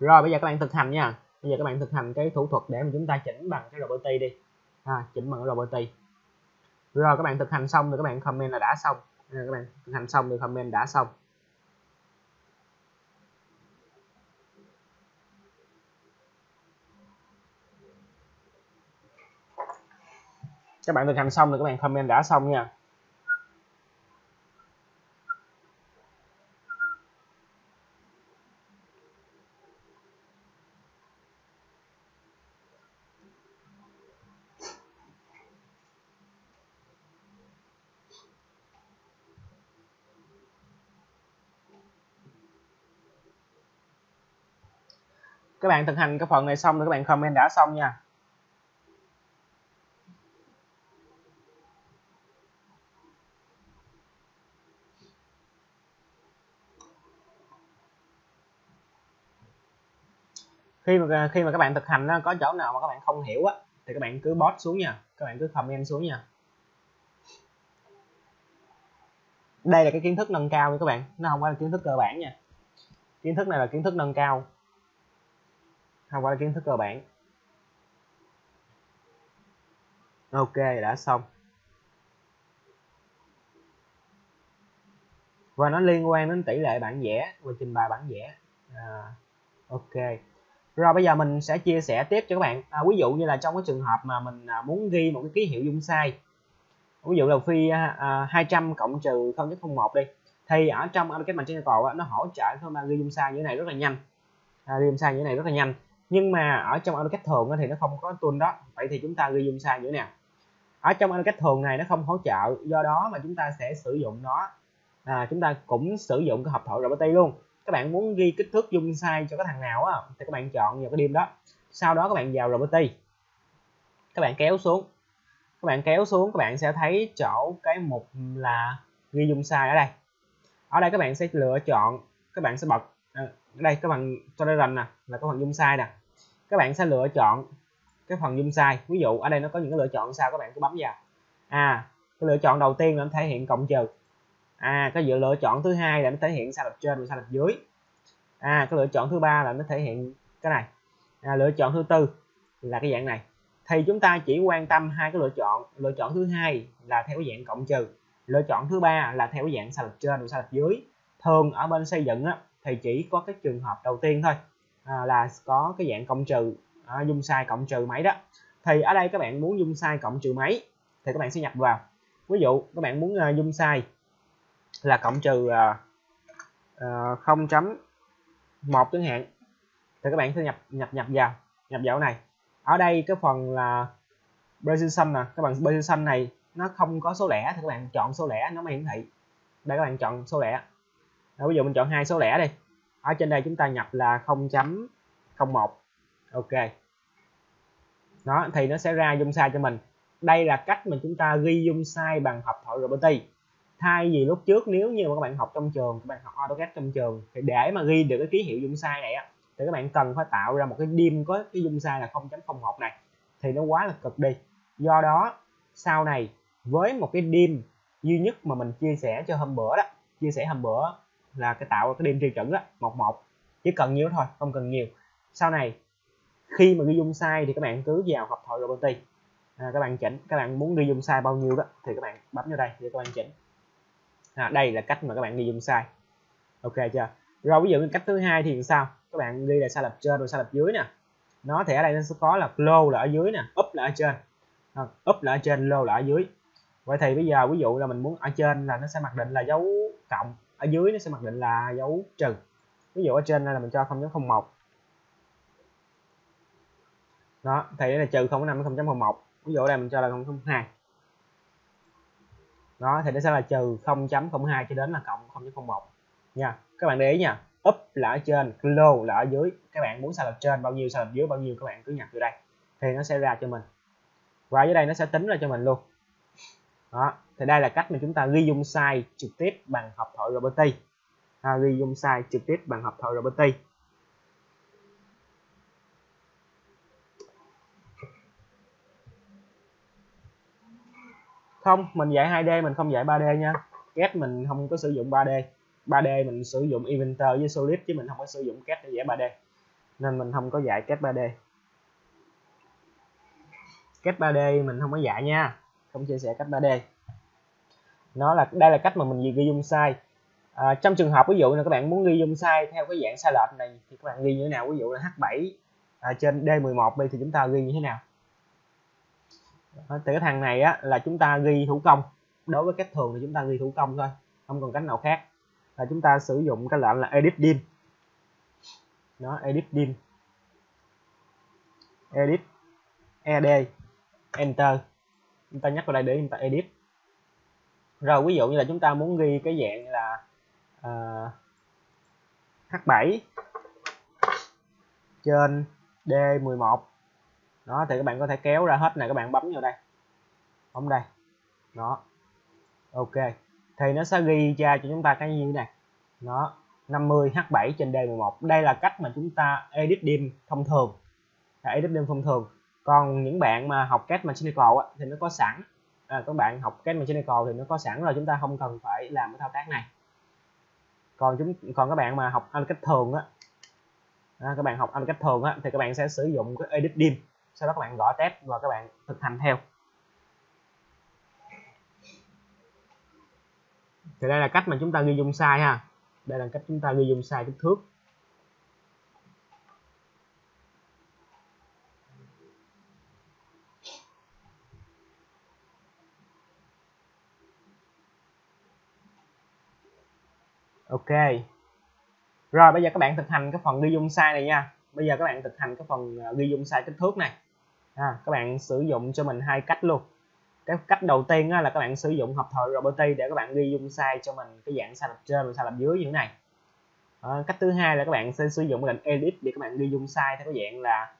S1: Rồi bây giờ các bạn thực hành nha. Bây giờ các bạn thực hành cái thủ thuật để mà chúng ta chỉnh bằng cái robot đi. À, chỉnh bằng cái robot rồi các bạn thực hành xong rồi các bạn comment là đã xong. Rồi các bạn thực hành xong thì comment đã xong. các bạn thực hành xong thì các bạn comment đã xong nha. Các bạn thực hành cái phần này xong rồi, các bạn comment đã xong nha. Khi mà khi mà các bạn thực hành có chỗ nào mà các bạn không hiểu á thì các bạn cứ post xuống nha. Các bạn cứ comment xuống nha. Đây là cái kiến thức nâng cao nha các bạn. Nó không phải là kiến thức cơ bản nha. Kiến thức này là kiến thức nâng cao. Không phải là kiến thức cơ bản. Ok đã xong. Và nó liên quan đến tỷ lệ bản vẽ và trình bày bản vẽ. À, ok rồi bây giờ mình sẽ chia sẻ tiếp cho các bạn. À, ví dụ như là trong cái trường hợp mà mình à, muốn ghi một cái ký hiệu dung sai ví dụ là phi à, à 200 cộng trừ 0.01 đi thì ở trong AutoCAD Mechanical á, nó hỗ trợ thôi mà ghi dung sai như thế này rất là nhanh. À, ghi dung sai như thế này rất là nhanh. Nhưng mà ở trong AutoCAD thường thì nó không có tool đó vậy thì chúng ta ghi dung sai như thế nào? Ở trong AutoCAD thường này nó không hỗ trợ do đó mà chúng ta sẽ sử dụng nó. À, chúng ta cũng sử dụng cái hộp thoại roboty luôn các bạn muốn ghi kích thước dung sai cho cái thằng nào á thì các bạn chọn vào cái đêm đó. Sau đó các bạn vào property các bạn kéo xuống. Các bạn kéo xuống các bạn sẽ thấy chỗ cái mục là ghi dung sai ở đây. Ở đây các bạn sẽ lựa chọn các bạn sẽ bật à, đây các bạn tolerance nè là cái phần dung sai nè. Các bạn sẽ lựa chọn cái phần dung sai ví dụ ở đây nó có những cái lựa chọn sao các bạn cứ bấm vào. À cái lựa chọn đầu tiên là nó thể hiện cộng trừ à cái lựa chọn thứ hai là nó thể hiện sai lệch trên và sai lệch dưới. À cái lựa chọn thứ ba là nó thể hiện cái này. À, lựa chọn thứ tư là cái dạng này. Thì chúng ta chỉ quan tâm hai cái lựa chọn. Lựa chọn thứ hai là theo dạng cộng trừ. Lựa chọn thứ ba là theo dạng sai lệch trên và sai lệch dưới. Thường ở bên xây dựng á, thì chỉ có cái trường hợp đầu tiên thôi. À, là có cái dạng cộng trừ. À, dung sai cộng trừ mấy đó. Thì ở đây các bạn muốn dung sai cộng trừ mấy thì các bạn sẽ nhập vào. Ví dụ các bạn muốn uh, dung sai là cộng trừ uh, uh, 0.1 chẳng hạn thì các bạn sẽ nhập nhập nhập vào nhập vào này. Ở đây cái phần là precision nè các bạn precision này nó không có số lẻ thì các bạn chọn số lẻ nó mới hiển thị. Đây các bạn chọn số lẻ. Đó, ví dụ mình chọn hai số lẻ đi. Ở trên đây chúng ta nhập là 0.01 ok. Đó thì nó sẽ ra dung sai cho mình. Đây là cách mà chúng ta ghi dung sai bằng học thoại roboty thay vì lúc trước nếu như mà các bạn học trong trường các bạn học AutoCAD trong trường thì để mà ghi được cái ký hiệu dung sai này á thì các bạn cần phải tạo ra một cái dim có cái dung sai là 0.01 này thì nó quá là cực đi. Do đó sau này với một cái dim duy nhất mà mình chia sẻ cho hôm bữa đó chia sẻ hôm bữa là cái tạo cái dim tiêu chuẩn đó 11 chỉ cần nhiêu thôi không cần nhiều. Sau này khi mà ghi dung sai thì các bạn cứ vào học thoại roboty à, các bạn chỉnh các bạn muốn ghi dung sai bao nhiêu đó thì các bạn bấm vào đây để các bạn chỉnh ha, đây là cách mà các bạn ghi dung sai ok chưa? Rồi ví dụ cách thứ hai thì sao? Các bạn ghi là sai lập trên rồi sai lập dưới nè. Nó thì ở đây nó sẽ có là low là ở dưới nè up là ở trên. À, up là ở trên low là ở dưới. Vậy thì bây giờ ví dụ là mình muốn ở trên là nó sẽ mặc định là dấu cộng ở dưới nó sẽ mặc định là dấu trừ. Ví dụ ở trên đây là mình cho 0.01 đó thì đây là trừ 0.5 0.01 ví dụ đây mình cho là 0.02 đó thì nó sẽ là trừ 0.02 cho đến là cộng 0.01 nha các bạn để ý nha. Up là ở trên low là ở dưới. Các bạn muốn sai lệch trên bao nhiêu sai lệch dưới bao nhiêu các bạn cứ nhập từ đây. Thì nó sẽ ra cho mình. Và dưới đây nó sẽ tính ra cho mình luôn. Đó thì đây là cách mà chúng ta ghi dung sai trực tiếp bằng học thoại roboty à, ghi dung sai trực tiếp bằng học thoại roboty không mình dạy 2D mình không dạy 3D nha. Kết mình không có sử dụng 3D 3D mình sử dụng Inventor với Solid chứ mình không có sử dụng CAD để vẽ 3D nên mình không có dạy CAD 3D CAD 3D mình không có dạy nha. Không chia sẻ cách 3D nó là đây là cách mà mình ghi dung sai. À, trong trường hợp ví dụ là các bạn muốn ghi dung sai theo cái dạng sai lệch này thì các bạn ghi như thế nào? Ví dụ là H7 à, trên D11 đi thì chúng ta ghi như thế nào? Thì cái thằng này á là chúng ta ghi thủ công. Đối với cách thường thì chúng ta ghi thủ công thôi không còn cách nào khác. Là chúng ta sử dụng cái lệnh là edit dim. Nó edit dim. Edit ed enter. Chúng ta nhắc vào đây để chúng ta edit. Rồi ví dụ như là chúng ta muốn ghi cái dạng là ờ, uh, h7 trên D11 đó thì các bạn có thể kéo ra hết này các bạn bấm vào đây. Bấm đây. Đó. Ok. Thì nó sẽ ghi ra cho chúng ta cái như này nó 50 H7 trên D11 đây là cách mà chúng ta edit dim thông thường. Là edit dim thông thường. Còn những bạn mà học cách mechanical á, thì nó có sẵn. À, các bạn học cách mechanical thì nó có sẵn rồi chúng ta không cần phải làm cái thao tác này. Còn chúng còn các bạn mà học anh cách thường á à, các bạn học anh cách thường á thì các bạn sẽ sử dụng cái edit dim sau đó các bạn gõ test và các bạn thực hành theo. Thì đây là cách mà chúng ta ghi dung sai ha. Đây là cách chúng ta ghi dung sai kích thước. Ok. Rồi, bây giờ các bạn thực hành cái phần ghi dung sai này nha. Bây giờ các bạn thực hành cái phần à, ghi dung sai kích thước này ha các bạn sử dụng cho mình hai cách luôn cái cách đầu tiên là các bạn sử dụng hợp thời Roberti để các bạn ghi dung sai cho mình cái dạng sai lập trên và sai lập dưới như thế này à, cách thứ hai là các bạn sẽ sử dụng lệnh edit để các bạn ghi dung sai theo cái dạng là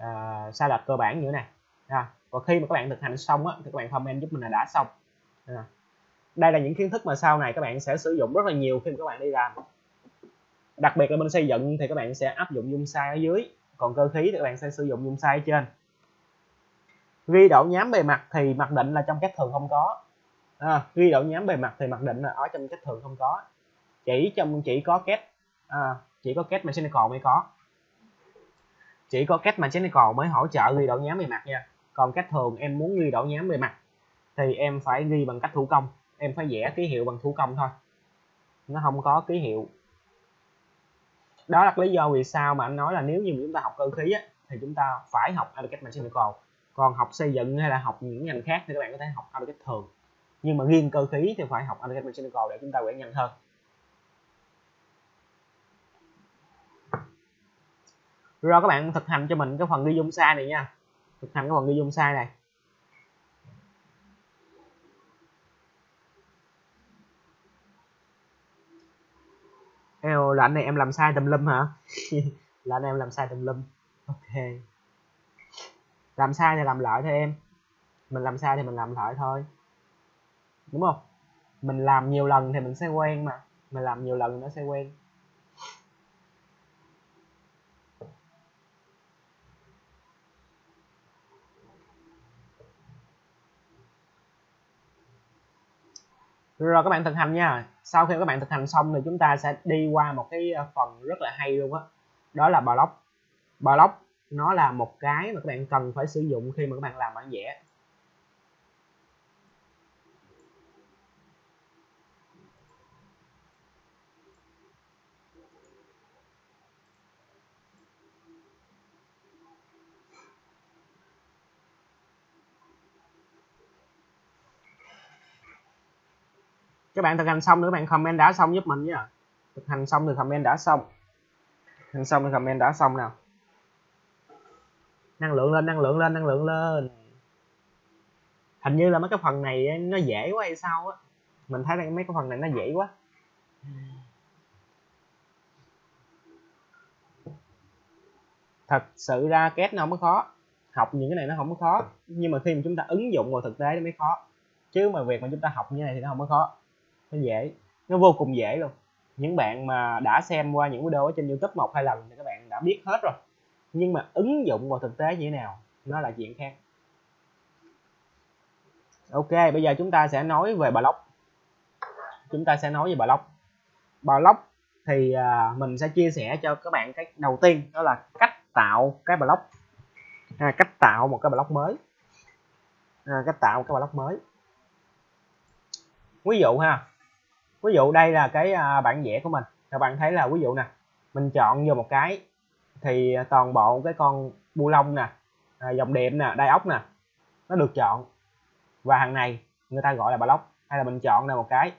S1: uh, sai lệch cơ bản như thế này à, và khi mà các bạn thực hành xong á, thì các bạn comment giúp mình là đã xong à, đây là những kiến thức mà sau này các bạn sẽ sử dụng rất là nhiều khi mà các bạn đi làm đặc biệt là bên xây dựng thì các bạn sẽ áp dụng dung sai ở dưới còn cơ khí thì các bạn sẽ sử dụng dung sai ở trên ghi độ nhám bề mặt thì mặc định là trong các thường không có. À, ghi độ nhám bề mặt thì mặc định là ở trong các thường không có. Chỉ trong chỉ có kết à, chỉ có kết mechanical mới có. Chỉ có kết mechanical mới hỗ trợ ghi độ nhám bề mặt nha. Còn cách thường em muốn ghi độ nhám bề mặt thì em phải ghi bằng cách thủ công. Em phải vẽ ký hiệu bằng thủ công thôi. Nó không có ký hiệu. Đó là lý do vì sao mà anh nói là nếu như chúng ta học cơ khí á, thì chúng ta phải học AutoCAD Mechanical còn học xây dựng hay là học những ngành khác thì các bạn có thể học AutoCAD thường. Nhưng mà riêng cơ khí thì phải học AutoCAD Mechanical để chúng ta quét nhanh hơn. Rồi các bạn thực hành cho mình cái phần ghi dung sai này nha. Thực hành cái phần ghi dung sai này. Eo, là anh này em làm sai tùm lum hả? Là anh em làm sai tùm lum. Ok làm sai thì làm lại thôi em. Mình làm sai thì mình làm lại thôi. Đúng không? Mình làm nhiều lần thì mình sẽ quen mà. Mình làm nhiều lần nó sẽ quen. Rồi các bạn thực hành nha. Sau khi các bạn thực hành xong thì chúng ta sẽ đi qua một cái ờ, phần rất là hay luôn á. Đó. đó là block. Block nó là một cái mà các bạn cần phải sử dụng khi mà các bạn làm bản vẽ. Các bạn thực hành xong nữa các bạn comment đã xong giúp mình nhé. Thực hành xong thì comment đã xong. Thực hành xong thì comment đã xong nào năng lượng lên, năng lượng lên, năng lượng lên. Hình như là mấy cái phần này nó dễ quá hay sao á. Mình thấy là mấy cái phần này nó dễ quá. Thật sự ra kết nó không có khó. Học những cái này nó không có khó. Nhưng mà khi mà chúng ta ứng dụng vào thực tế nó mới khó. Chứ mà việc mà chúng ta học như này thì nó không có khó. Nó dễ. Nó vô cùng dễ luôn. Những bạn mà đã xem qua những video ở trên youtube một hai lần thì các bạn đã biết hết rồi nhưng mà ứng dụng vào thực tế như thế nào nó là chuyện khác. Ok bây giờ chúng ta sẽ nói về block chúng ta sẽ nói về block block thì à, mình sẽ chia sẻ cho các bạn cái đầu tiên đó là cách tạo cái block à, cách tạo một cái block mới. À, cách tạo một cái block mới. Ví dụ ha. Ví dụ đây là cái à, bản vẽ của mình. Các bạn thấy là ví dụ nè. Mình chọn vô một cái thì à, toàn bộ cái con bu lông nè à, dòng đệm nè đai ốc nè nó được chọn. Và hàng này người ta gọi là block hay là mình chọn là một cái.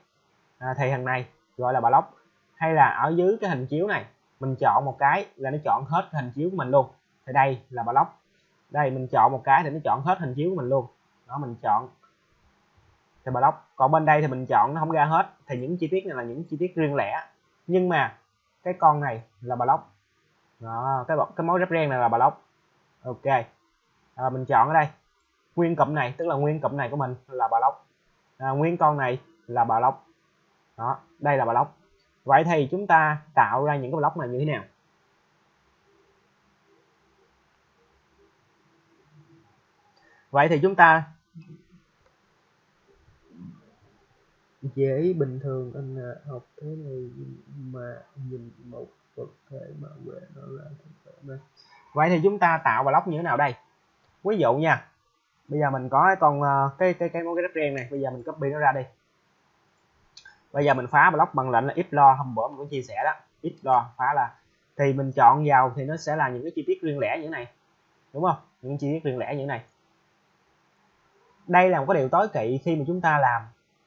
S1: À, thì hàng này gọi là block hay là ở dưới cái hình chiếu này mình chọn một cái là nó chọn hết hình chiếu của mình luôn. Thì đây là block đây mình chọn một cái thì nó chọn hết hình chiếu của mình luôn. Đó mình chọn. Thì block còn bên đây thì mình chọn nó không ra hết. Thì những chi tiết này là những chi tiết riêng lẻ. Nhưng mà cái con này là block đó cái cái mối ren này là bà lóc ok. À, mình chọn ở đây. Nguyên cụm này tức là nguyên cụm này của mình là block à, nguyên con này là bà lóc đó đây là bà lóc vậy thì chúng ta tạo ra những cái block này như thế nào? Vậy thì chúng ta
S2: dễ bình thường anh học thế này mà nhìn một vật thể bảo vệ nó là thực thể
S1: vậy thì chúng ta tạo block như thế nào đây? Ví dụ nha. Bây giờ mình có con ờ, cái cái cái món cái riêng này. Bây giờ mình copy nó ra đi. Bây giờ mình phá block bằng lệnh là lo. Hôm bữa mình có chia sẻ đó. Lo, phá là thì mình chọn vào thì nó sẽ là những cái chi tiết riêng lẻ như thế này. Đúng không? Những chi tiết riêng lẻ như thế này. Đây là một cái điều tối kỵ khi mà chúng ta làm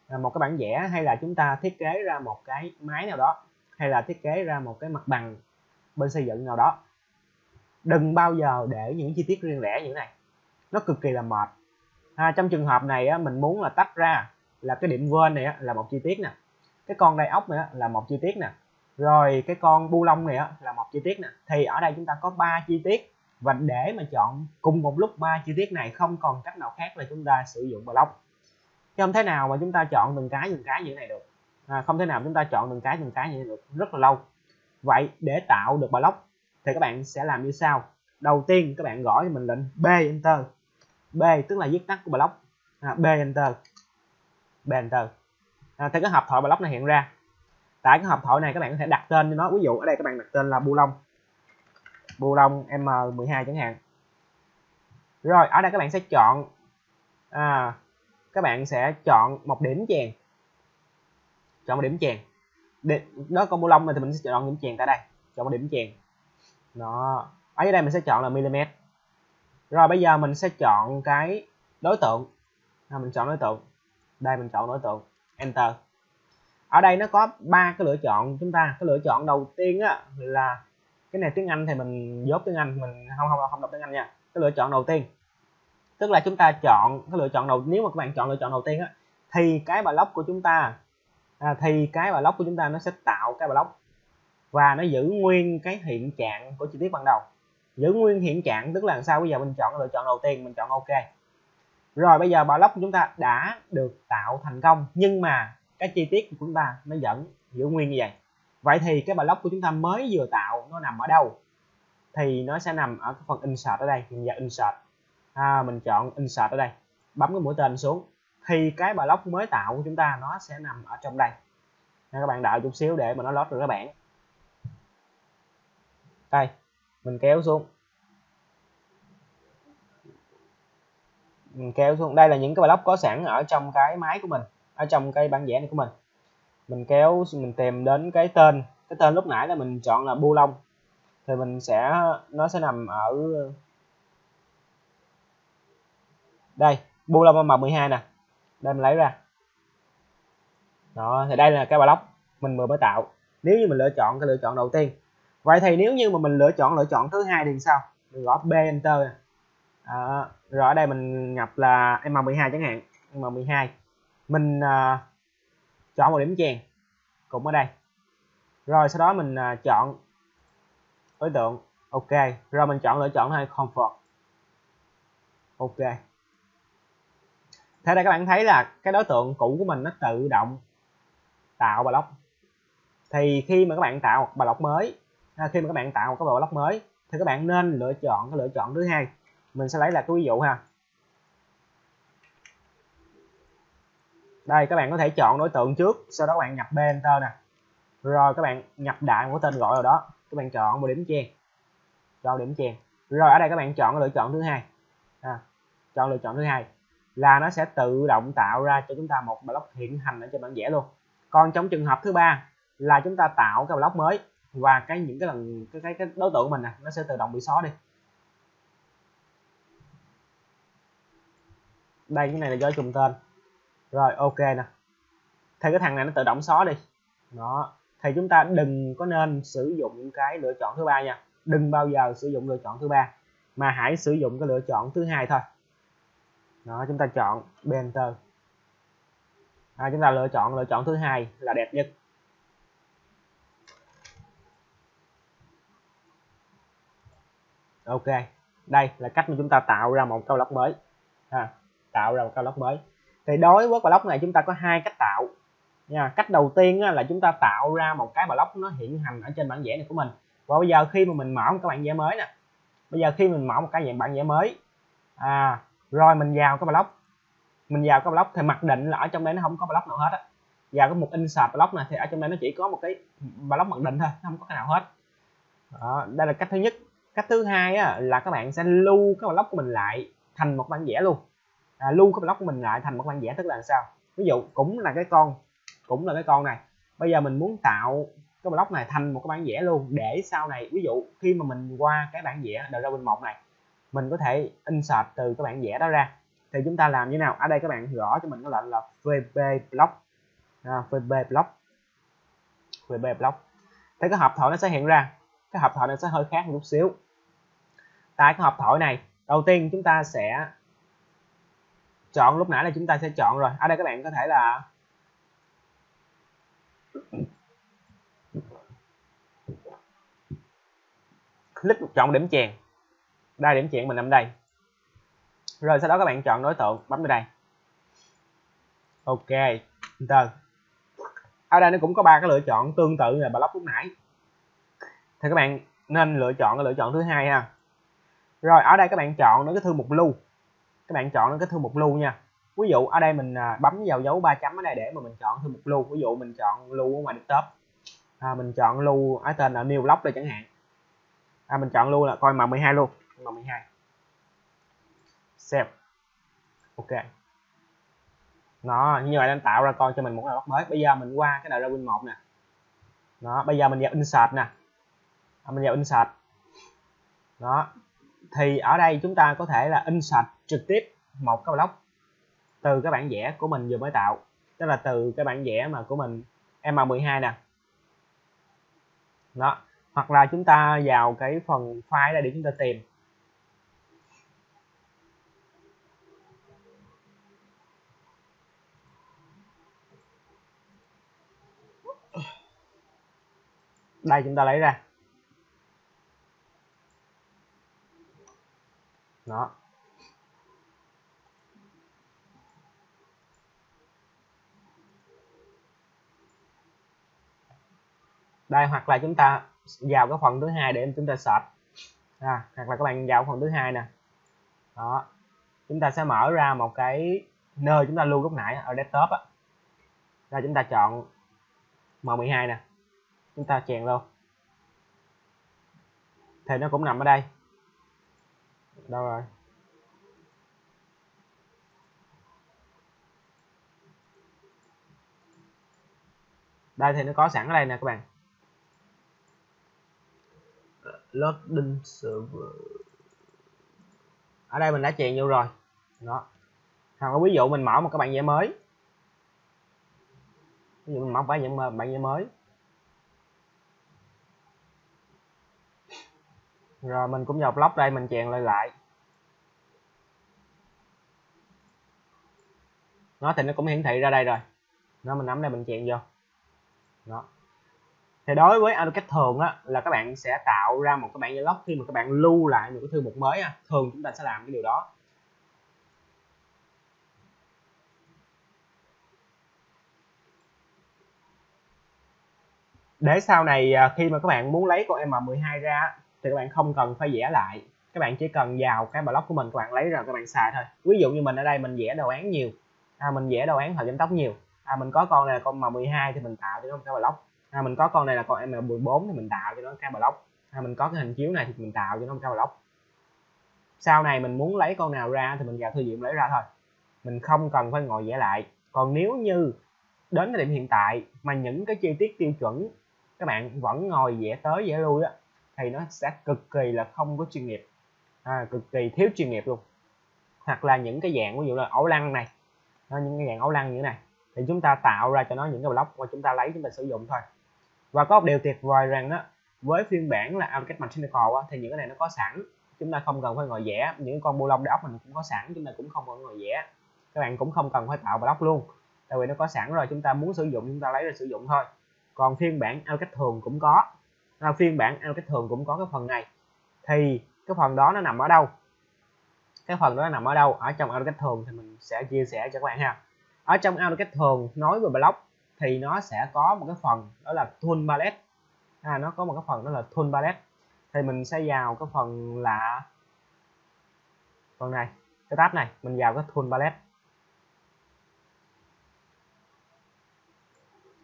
S1: à, một cái bản vẽ hay là chúng ta thiết kế ra một cái máy nào đó hay là thiết kế ra một cái mặt bằng bên xây dựng nào đó. Đừng bao giờ để những chi tiết riêng lẻ như thế này. Nó cực kỳ là mệt. À, trong trường hợp này á, mình muốn là tách ra là cái điểm vên này á, là một chi tiết nè. Cái con đai ốc này á, là một chi tiết nè. Rồi cái con bu lông này á, là một chi tiết nè. Thì ở đây chúng ta có ba chi tiết. Và để mà chọn cùng một lúc ba chi tiết này không còn cách nào khác là chúng ta sử dụng block. Chứ không thế nào mà chúng ta chọn từng cái từng cái như thế này được à, không thể nào chúng ta chọn từng cái từng cái như vậy được. Rất là lâu. Vậy để tạo được block thì các bạn sẽ làm như sau. Đầu tiên các bạn gõ cho mình lệnh b enter. B tức là viết tắt của block à, b enter. B enter. À, thì cái hộp thoại block này hiện ra. Tại cái hộp thoại này các bạn có thể đặt tên cho nó. Ví dụ ở đây các bạn đặt tên là bu lông bu lông m12 chẳng hạn. Rồi ở đây các bạn sẽ chọn à, các bạn sẽ chọn một điểm chèn chọn một điểm chèn. Đó có bu lông thì mình sẽ chọn điểm chèn tại đây. Chọn một điểm chèn. Đó. Ở đây mình sẽ chọn là mm. Rồi bây giờ mình sẽ chọn cái đối tượng. À, mình chọn đối tượng. Đây mình chọn đối tượng. Enter. Ở đây nó có ba cái lựa chọn chúng ta. Cái lựa chọn đầu tiên á là cái này tiếng Anh thì mình dốt tiếng Anh mình không không không đọc tiếng Anh nha. Cái lựa chọn đầu tiên. Tức là chúng ta chọn cái lựa chọn đầu nếu mà các bạn chọn lựa chọn đầu tiên á thì cái block của chúng ta à, thì cái block của chúng ta nó sẽ tạo cái block và nó giữ nguyên cái hiện trạng của chi tiết ban đầu. Giữ nguyên hiện trạng tức là sao? Bây giờ mình chọn lựa chọn đầu tiên mình chọn ok. Rồi bây giờ block của chúng ta đã được tạo thành công nhưng mà cái chi tiết của chúng ta nó vẫn giữ nguyên như vậy. Vậy thì cái block của chúng ta mới vừa tạo nó nằm ở đâu? Thì nó sẽ nằm ở cái phần insert ở đây. Mình vào insert. À, mình chọn insert ở đây. Bấm cái mũi tên xuống thì cái block mới tạo của chúng ta nó sẽ nằm ở trong đây. Nên các bạn đợi chút xíu để mà nó lót được các bạn. Đây, mình kéo xuống. Mình kéo xuống. Đây là những cái block có sẵn ở trong cái máy của mình, ở trong cái bản vẽ này của mình. Mình kéo, mình tìm đến cái tên. Cái tên lúc nãy là mình chọn là bu lông thì mình sẽ, nó sẽ nằm ở đây. Bu lông màu 12 nè đây mình lấy ra. Đó thì đây là cái block mình vừa mới tạo. Nếu như mình lựa chọn cái lựa chọn đầu tiên. Vậy thì nếu như mà mình lựa chọn lựa chọn thứ hai thì sao? Mình gõ b enter. À, rồi ở đây mình nhập là m12 chẳng hạn. M12 mình à, chọn một điểm chèn cũng ở đây. Rồi sau đó mình à, chọn đối tượng. Ok rồi mình chọn lựa chọn hai comfort. Ok thế đây các bạn thấy là cái đối tượng cũ của mình nó tự động tạo block thì khi mà các bạn tạo một block mới à, khi mà các bạn tạo một cái block mới thì các bạn nên lựa chọn cái lựa chọn thứ hai. Mình sẽ lấy là cái ví dụ ha. Đây các bạn có thể chọn đối tượng trước sau đó các bạn nhập b enter nè. Rồi các bạn nhập đại một tên gọi rồi đó. Các bạn chọn một điểm chen chọn điểm chen rồi ở đây các bạn chọn lựa chọn thứ hai. À, chọn lựa chọn thứ hai là nó sẽ tự động tạo ra cho chúng ta một block hiện hành ở trên bản vẽ luôn. Còn trong trường hợp thứ ba là chúng ta tạo cái block mới và cái những cái lần cái cái, cái đối tượng của mình nè nó sẽ tự động bị xóa đi. Đây cái này là do trùng tên. Rồi ok nè. Thì cái thằng này nó tự động xóa đi. Đó. Thì chúng ta đừng có nên sử dụng cái lựa chọn thứ ba nha. Đừng bao giờ sử dụng lựa chọn thứ ba mà hãy sử dụng cái lựa chọn thứ hai thôi đó chúng ta chọn enter à, chúng ta lựa chọn lựa chọn thứ hai là đẹp nhất. Ok đây là cách mà chúng ta tạo ra một câu lóc mới. À, tạo ra một câu lóc mới. Thì đối với block này chúng ta có hai cách tạo. Nha cách đầu tiên là chúng ta tạo ra một cái block nó hiện hành ở trên bản vẽ này của mình. Và bây giờ khi mà mình mở một cái bản vẽ mới nè. Bây giờ khi mình mở một cái dạng bản vẽ mới à rồi mình vào cái block. Mình vào cái block thì mặc định là ở trong đây nó không có block nào hết á. Vào cái mục insert block này thì ở trong đây nó chỉ có một cái block mặc định thôi nó không có cái nào hết. Đó, đây là cách thứ nhất. Cách thứ hai á, là các bạn sẽ lưu cái block của mình lại thành một bản vẽ luôn. À, lưu cái block của mình lại thành một bản vẽ tức là sao? Ví dụ cũng là cái con cũng là cái con này. Bây giờ mình muốn tạo cái block này thành một cái bản vẽ luôn để sau này ví dụ khi mà mình qua cái bản vẽ đầu ra bên một này mình có thể insert từ cái bản vẽ đó ra. Thì chúng ta làm như nào? Ở đây các bạn gõ cho mình cái lệnh là vb block. À, vb block. Vb block. Thì cái hộp thoại nó sẽ hiện ra. Cái hộp thoại nó sẽ hơi khác một chút xíu. Tại cái hộp thoại này đầu tiên chúng ta sẽ chọn lúc nãy là chúng ta sẽ chọn rồi. Ở đây các bạn có thể là click chọn điểm chèn đa điểm chuyển mình nằm đây. Rồi sau đó các bạn chọn đối tượng bấm vào đây. Ok enter. Ở đây nó cũng có ba cái lựa chọn tương tự là block lúc nãy. Thì các bạn nên lựa chọn cái lựa chọn thứ hai ha. Rồi ở đây các bạn chọn nó cái thư mục lưu. Các bạn chọn nó cái thư mục lưu nha. Ví dụ ở đây mình à, bấm vào dấu ba chấm ở đây để mà mình chọn thư mục lưu. Ví dụ mình chọn lưu ở ngoài desktop. À, mình chọn lưu ở tên là new block đây chẳng hạn. À, mình chọn lưu là coi m12 luôn m12 save ok. Nó như vậy đang tạo ra con cho mình một block mới. Bây giờ mình qua cái đầu ra win 1 nè. Nó bây giờ mình vào insert nè. À, mình vào insert. Đó thì ở đây chúng ta có thể là insert trực tiếp một cái block từ cái bản vẽ của mình vừa mới tạo. Tức là từ cái bản vẽ mà của mình M12 nè. Đó hoặc là chúng ta vào cái phần file đây để chúng ta tìm. Đây chúng ta lấy ra. Đó. Đây hoặc là chúng ta vào cái phần thứ hai để chúng ta search. À, hoặc là các bạn vào phần thứ hai nè. Đó. Chúng ta sẽ mở ra một cái nơi chúng ta lưu lúc nãy ở desktop á. Rồi chúng ta chọn M12 nè chúng ta chèn luôn. Thì nó cũng nằm ở đây. Đâu rồi? Đây thì nó có sẵn ở đây nè các bạn. Loading server. Ở đây mình đã chèn vô rồi. Đó. Hoặc là ví dụ mình mở một cái bản vẽ mới. Ví dụ mình mở bản vẽ bản vẽ mới rồi mình cũng vào block đây, mình chèn lại lại. Nó thì nó cũng hiển thị ra đây rồi. Nó mình nắm đây mình chèn vô. Đó. Thì đối với AutoCAD thường á, là các bạn sẽ tạo ra một cái bản vlog khi mà các bạn lưu lại một cái thư mục mới á, thường chúng ta sẽ làm cái điều đó. Để sau này à, khi mà các bạn muốn lấy con M12 ra thì các bạn không cần phải vẽ lại. Các bạn chỉ cần vào cái block của mình các bạn lấy ra các bạn xài thôi. Ví dụ như mình ở đây mình vẽ đồ án nhiều. À, mình vẽ đồ án thời giảm tốc nhiều. À, mình có con này là con M12 thì mình tạo cho nó một cái block. À, mình có con này là con M14 thì mình tạo cho nó cái block. À, mình có cái hình chiếu này thì mình tạo cho nó một cái block. Sau này mình muốn lấy con nào ra thì mình vào thư viện lấy ra thôi. Mình không cần phải ngồi vẽ lại. Còn nếu như đến thời điểm hiện tại mà những cái chi tiết tiêu chuẩn các bạn vẫn ngồi vẽ tới vẽ lui á thì nó sẽ cực kỳ là không có chuyên nghiệp. À, cực kỳ thiếu chuyên nghiệp luôn. Hoặc là những cái dạng ví dụ là ấu lăng này. Những cái dạng ấu lăng như thế này. Thì chúng ta tạo ra cho nó những cái block và chúng ta lấy chúng ta sử dụng thôi. Và có một điều tuyệt vời rằng đó với phiên bản là AutoCAD Mechanical á, thì những cái này nó có sẵn. Chúng ta không cần phải ngồi vẽ. Những con bu lông để ốc mình cũng có sẵn chúng ta cũng không cần ngồi vẽ. Các bạn cũng không cần phải tạo block luôn. Tại vì nó có sẵn rồi chúng ta muốn sử dụng chúng ta lấy ra sử dụng thôi. Còn phiên bản AutoCAD thường cũng có là phiên bản Android thường cũng có cái phần này. Thì cái phần đó nó nằm ở đâu? Cái phần đó nó nằm ở đâu? Ở trong AutoCAD thường thì mình sẽ chia sẻ cho các bạn ha. Ở trong AutoCAD thường nói về block thì nó sẽ có một cái phần đó là tool palette. À, nó có một cái phần đó là tool palette. Thì mình sẽ vào cái phần là phần này cái tab này mình vào cái tool palette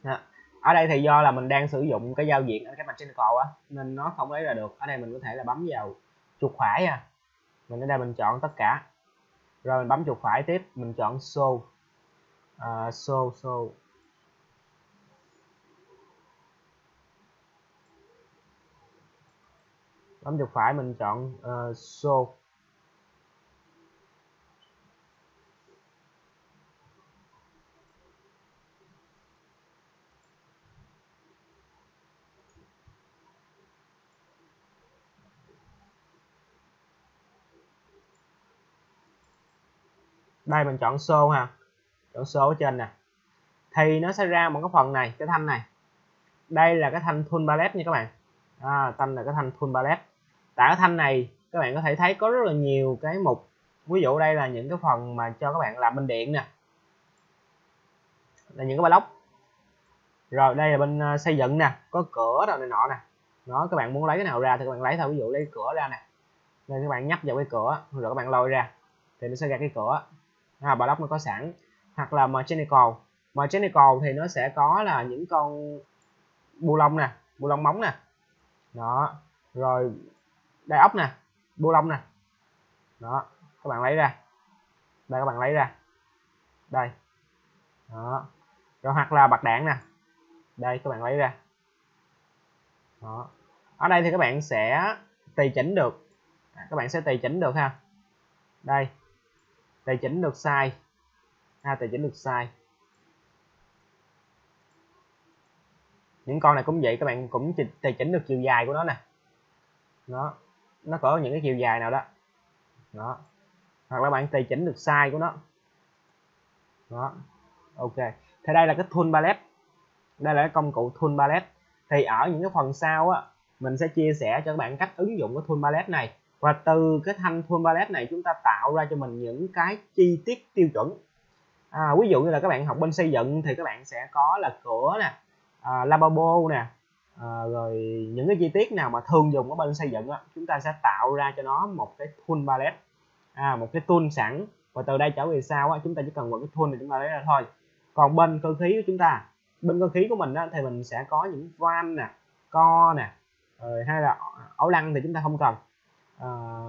S1: Đó ở đây thì do là mình đang sử dụng cái giao diện ở cái cầu á nên nó không lấy ra được. Ở đây mình có thể là bấm vào chuột phải à mình ở đây mình chọn tất cả. Rồi mình bấm chuột phải tiếp mình chọn show. Uh, show show. Bấm chuột phải mình chọn uh, show. Đây mình chọn show ha. Chọn show ở trên nè. Thì nó sẽ ra một cái phần này cái thanh này. Đây là cái thanh tool palette nha các bạn. À, thanh là cái thanh tool palette tại cái thanh này các bạn có thể thấy có rất là nhiều cái mục. Ví dụ đây là những cái phần mà cho các bạn làm bên điện nè. Là những cái block rồi đây là bên à, xây dựng nè. Có cửa rồi này nọ nè. Nó các bạn muốn lấy cái nào ra thì các bạn lấy thôi. Ví dụ lấy cửa ra nè. Nên các bạn nhấp vào cái cửa rồi các bạn lôi ra. Thì nó sẽ ra cái cửa à, block nó có sẵn hoặc là mechanical mechanical thì nó sẽ có là những con bu lông nè bu lông móng nè. Đó rồi đai ốc nè bu lông nè. Đó các bạn lấy ra. Đây các bạn lấy ra. Đây. Đó rồi hoặc là bạc đạn nè. Đây các bạn lấy ra. Đó. Ở đây thì các bạn sẽ tùy chỉnh được. Các bạn sẽ tùy chỉnh được ha. Đây tài chỉnh được size. Ha tùy chỉnh được size. Những con này cũng vậy, các bạn cũng tài chỉnh được chiều dài của nó nè. Nó nó có những cái chiều dài nào đó. Đó. Hoặc là bạn tài chỉnh được size của nó. Đó. Ok. Thì đây là cái tool palette. Đây là cái công cụ tool palette. Thì ở những cái phần sau á, mình sẽ chia sẻ cho các bạn cách ứng dụng cái tool palette này và từ cái thanh tool palette này chúng ta tạo ra cho mình những cái chi tiết tiêu chuẩn. À, ví dụ như là các bạn học bên xây dựng thì các bạn sẽ có là cửa nè à, lavabo nè à, rồi những cái chi tiết nào mà thường dùng ở bên xây dựng đó, chúng ta sẽ tạo ra cho nó một cái tool palette à, một cái tool sẵn. Và từ đây trở về sau á, chúng ta chỉ cần một cái tool này chúng ta lấy ra thôi. Còn bên cơ khí của chúng ta bên cơ khí của mình á, thì mình sẽ có những van nè co nè rồi hay là ổ lăng thì chúng ta không cần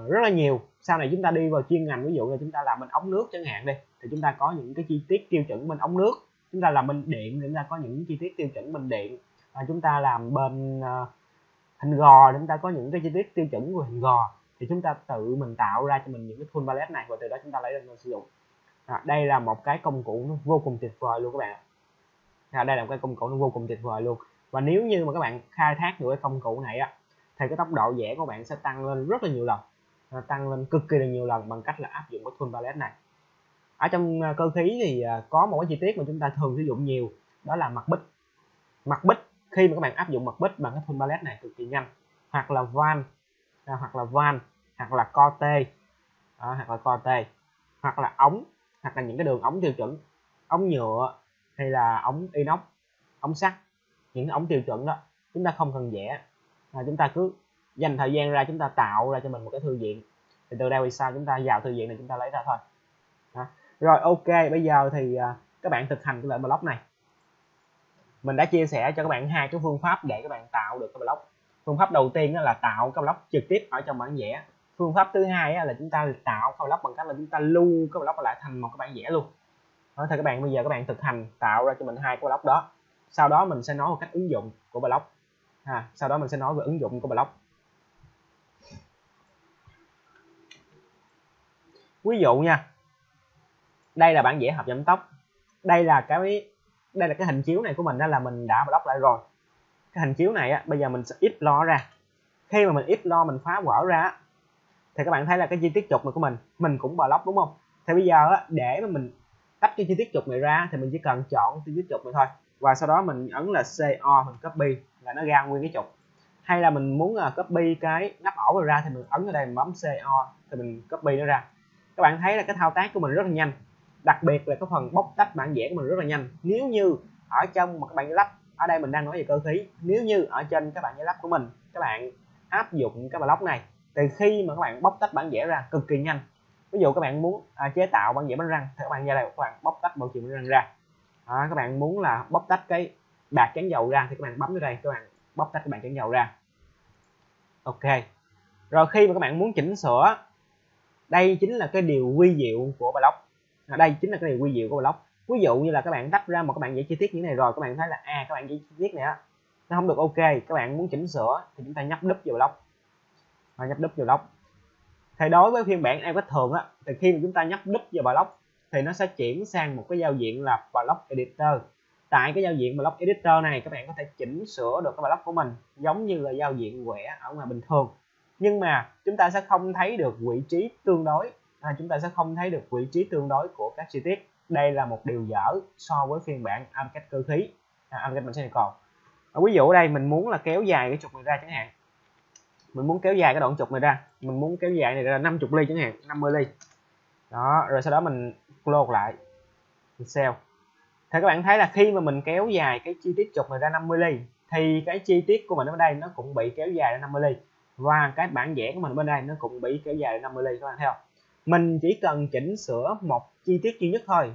S1: rất là nhiều sau này chúng ta đi vào chuyên ngành ví dụ là chúng ta làm bên ống nước chẳng hạn đi thì chúng ta có những cái chi tiết tiêu chuẩn bên ống nước chúng ta làm bên điện thì chúng ta có những chi tiết tiêu chuẩn bên điện à, chúng ta làm bên uh, hình gò chúng ta có những cái chi tiết tiêu chuẩn của hình gò thì chúng ta tự mình tạo ra cho mình những cái tool palette này và từ đó chúng ta lấy ra sử dụng à, đây là một cái công cụ nó vô cùng tuyệt vời luôn các bạn à, đây là một cái công cụ nó vô cùng tuyệt vời luôn và nếu như mà các bạn khai thác được cái công cụ này á thì cái tốc độ vẽ của bạn sẽ tăng lên rất là nhiều lần. À, tăng lên cực kỳ là nhiều lần bằng cách là áp dụng cái tool palette này. Ở trong à, cơ khí thì à, có một cái chi tiết mà chúng ta thường sử dụng nhiều đó là mặt bích. Mặt bích khi mà các bạn áp dụng mặt bích bằng cái tool palette này cực kỳ nhanh. Hoặc là van à, hoặc là van hoặc là co tê à, hoặc là co tê. Hoặc là ống hoặc là những cái đường ống tiêu chuẩn ống nhựa hay là ống inox ống sắt. Những cái ống tiêu chuẩn đó chúng ta không cần vẽ à, chúng ta cứ dành thời gian ra chúng ta tạo ra cho mình một cái thư viện. Thì từ đây về sau chúng ta vào thư viện này chúng ta lấy ra thôi. Đó. rồi ok bây giờ thì à, các bạn thực hành cái loại block này. Mình đã chia sẻ cho các bạn hai cái phương pháp để các bạn tạo được cái block. Phương pháp đầu tiên là tạo cái block trực tiếp ở trong bản vẽ. Phương pháp thứ hai là chúng ta tạo cái block bằng cách là chúng ta lưu cái block lại thành một cái bản vẽ luôn. Đó, thì các bạn bây giờ các bạn thực hành tạo ra cho mình hai cái block đó. Sau đó mình sẽ nói một cách ứng dụng của block ha sau đó mình sẽ nói về ứng dụng của block. Ví dụ nha đây là bản vẽ hợp giảm tốc. Đây là cái đây là cái hình chiếu này của mình đó là mình đã block lại rồi. Cái hình chiếu này á bây giờ mình sẽ ít lo ra. Khi mà mình ít lo mình phá vỡ ra thì các bạn thấy là cái chi tiết trục này của mình mình cũng block đúng không? Thì bây giờ á, để mà mình tách cái chi tiết trục này ra thì mình chỉ cần chọn chi tiết trục này thôi. Và sau đó mình ấn là CO mình copy là nó ra nguyên cái trục. Hay là mình muốn uh, copy cái nắp ổ ra thì mình ấn ở đây mình bấm CO thì mình copy nó ra. Các bạn thấy là cái thao tác của mình rất là nhanh đặc biệt là cái phần bóc tách bản vẽ của mình rất là nhanh. Nếu như ở trong một cái bản lắp ở đây mình đang nói về cơ khí nếu như ở trên các bạn lắp của mình các bạn áp dụng cái block này thì khi mà các bạn bóc tách bản vẽ ra cực kỳ nhanh. Ví dụ các bạn muốn à, chế tạo bản vẽ bánh răng thì các bạn ra đây các bạn bóc tách bộ chuyện bánh răng ra. À, các bạn muốn là bóc tách cái bạc trắng dầu ra thì các bạn bấm vào đây các bạn bóc tách cái bạc trắng dầu ra. Ok. Rồi khi mà các bạn muốn chỉnh sửa đây chính là cái điều quy diệu của block à, đây chính là cái điều quy diệu của block ví dụ như là các bạn tách ra một các bạn giải chi tiết như thế này rồi các bạn thấy là à các bạn giải chi tiết này á nó không được ok các bạn muốn chỉnh sửa thì chúng ta nhấp đúp vào block và nhấp đúp vào block thì đối với phiên bản iOS thường á thì khi mà chúng ta nhấp đúp vào block thì nó sẽ chuyển sang một cái giao diện là block editor tại cái giao diện block editor này các bạn có thể chỉnh sửa được cái block của mình giống như là giao diện quẻ ở ngoài bình thường. Nhưng mà chúng ta sẽ không thấy được vị trí tương đối à, chúng ta sẽ không thấy được vị trí tương đối của các chi tiết. Đây là một điều dở so với phiên bản AutoCAD cơ khí à, AutoCAD Mechanical ở ví dụ ở đây mình muốn là kéo dài cái trục này ra chẳng hạn. Mình muốn kéo dài cái đoạn trục này ra. Mình muốn kéo dài này ra 50 ly chẳng hạn 50 ly. Đó rồi sau đó mình close lại. Mình sell thì các bạn thấy là khi mà mình kéo dài cái chi tiết trục này ra 50 ly thì cái chi tiết của mình ở đây nó cũng bị kéo dài ra 50 ly. Và cái bản vẽ của mình bên đây nó cũng bị kéo dài ra 50 ly các bạn thấy không? Mình chỉ cần chỉnh sửa một chi tiết duy nhất thôi.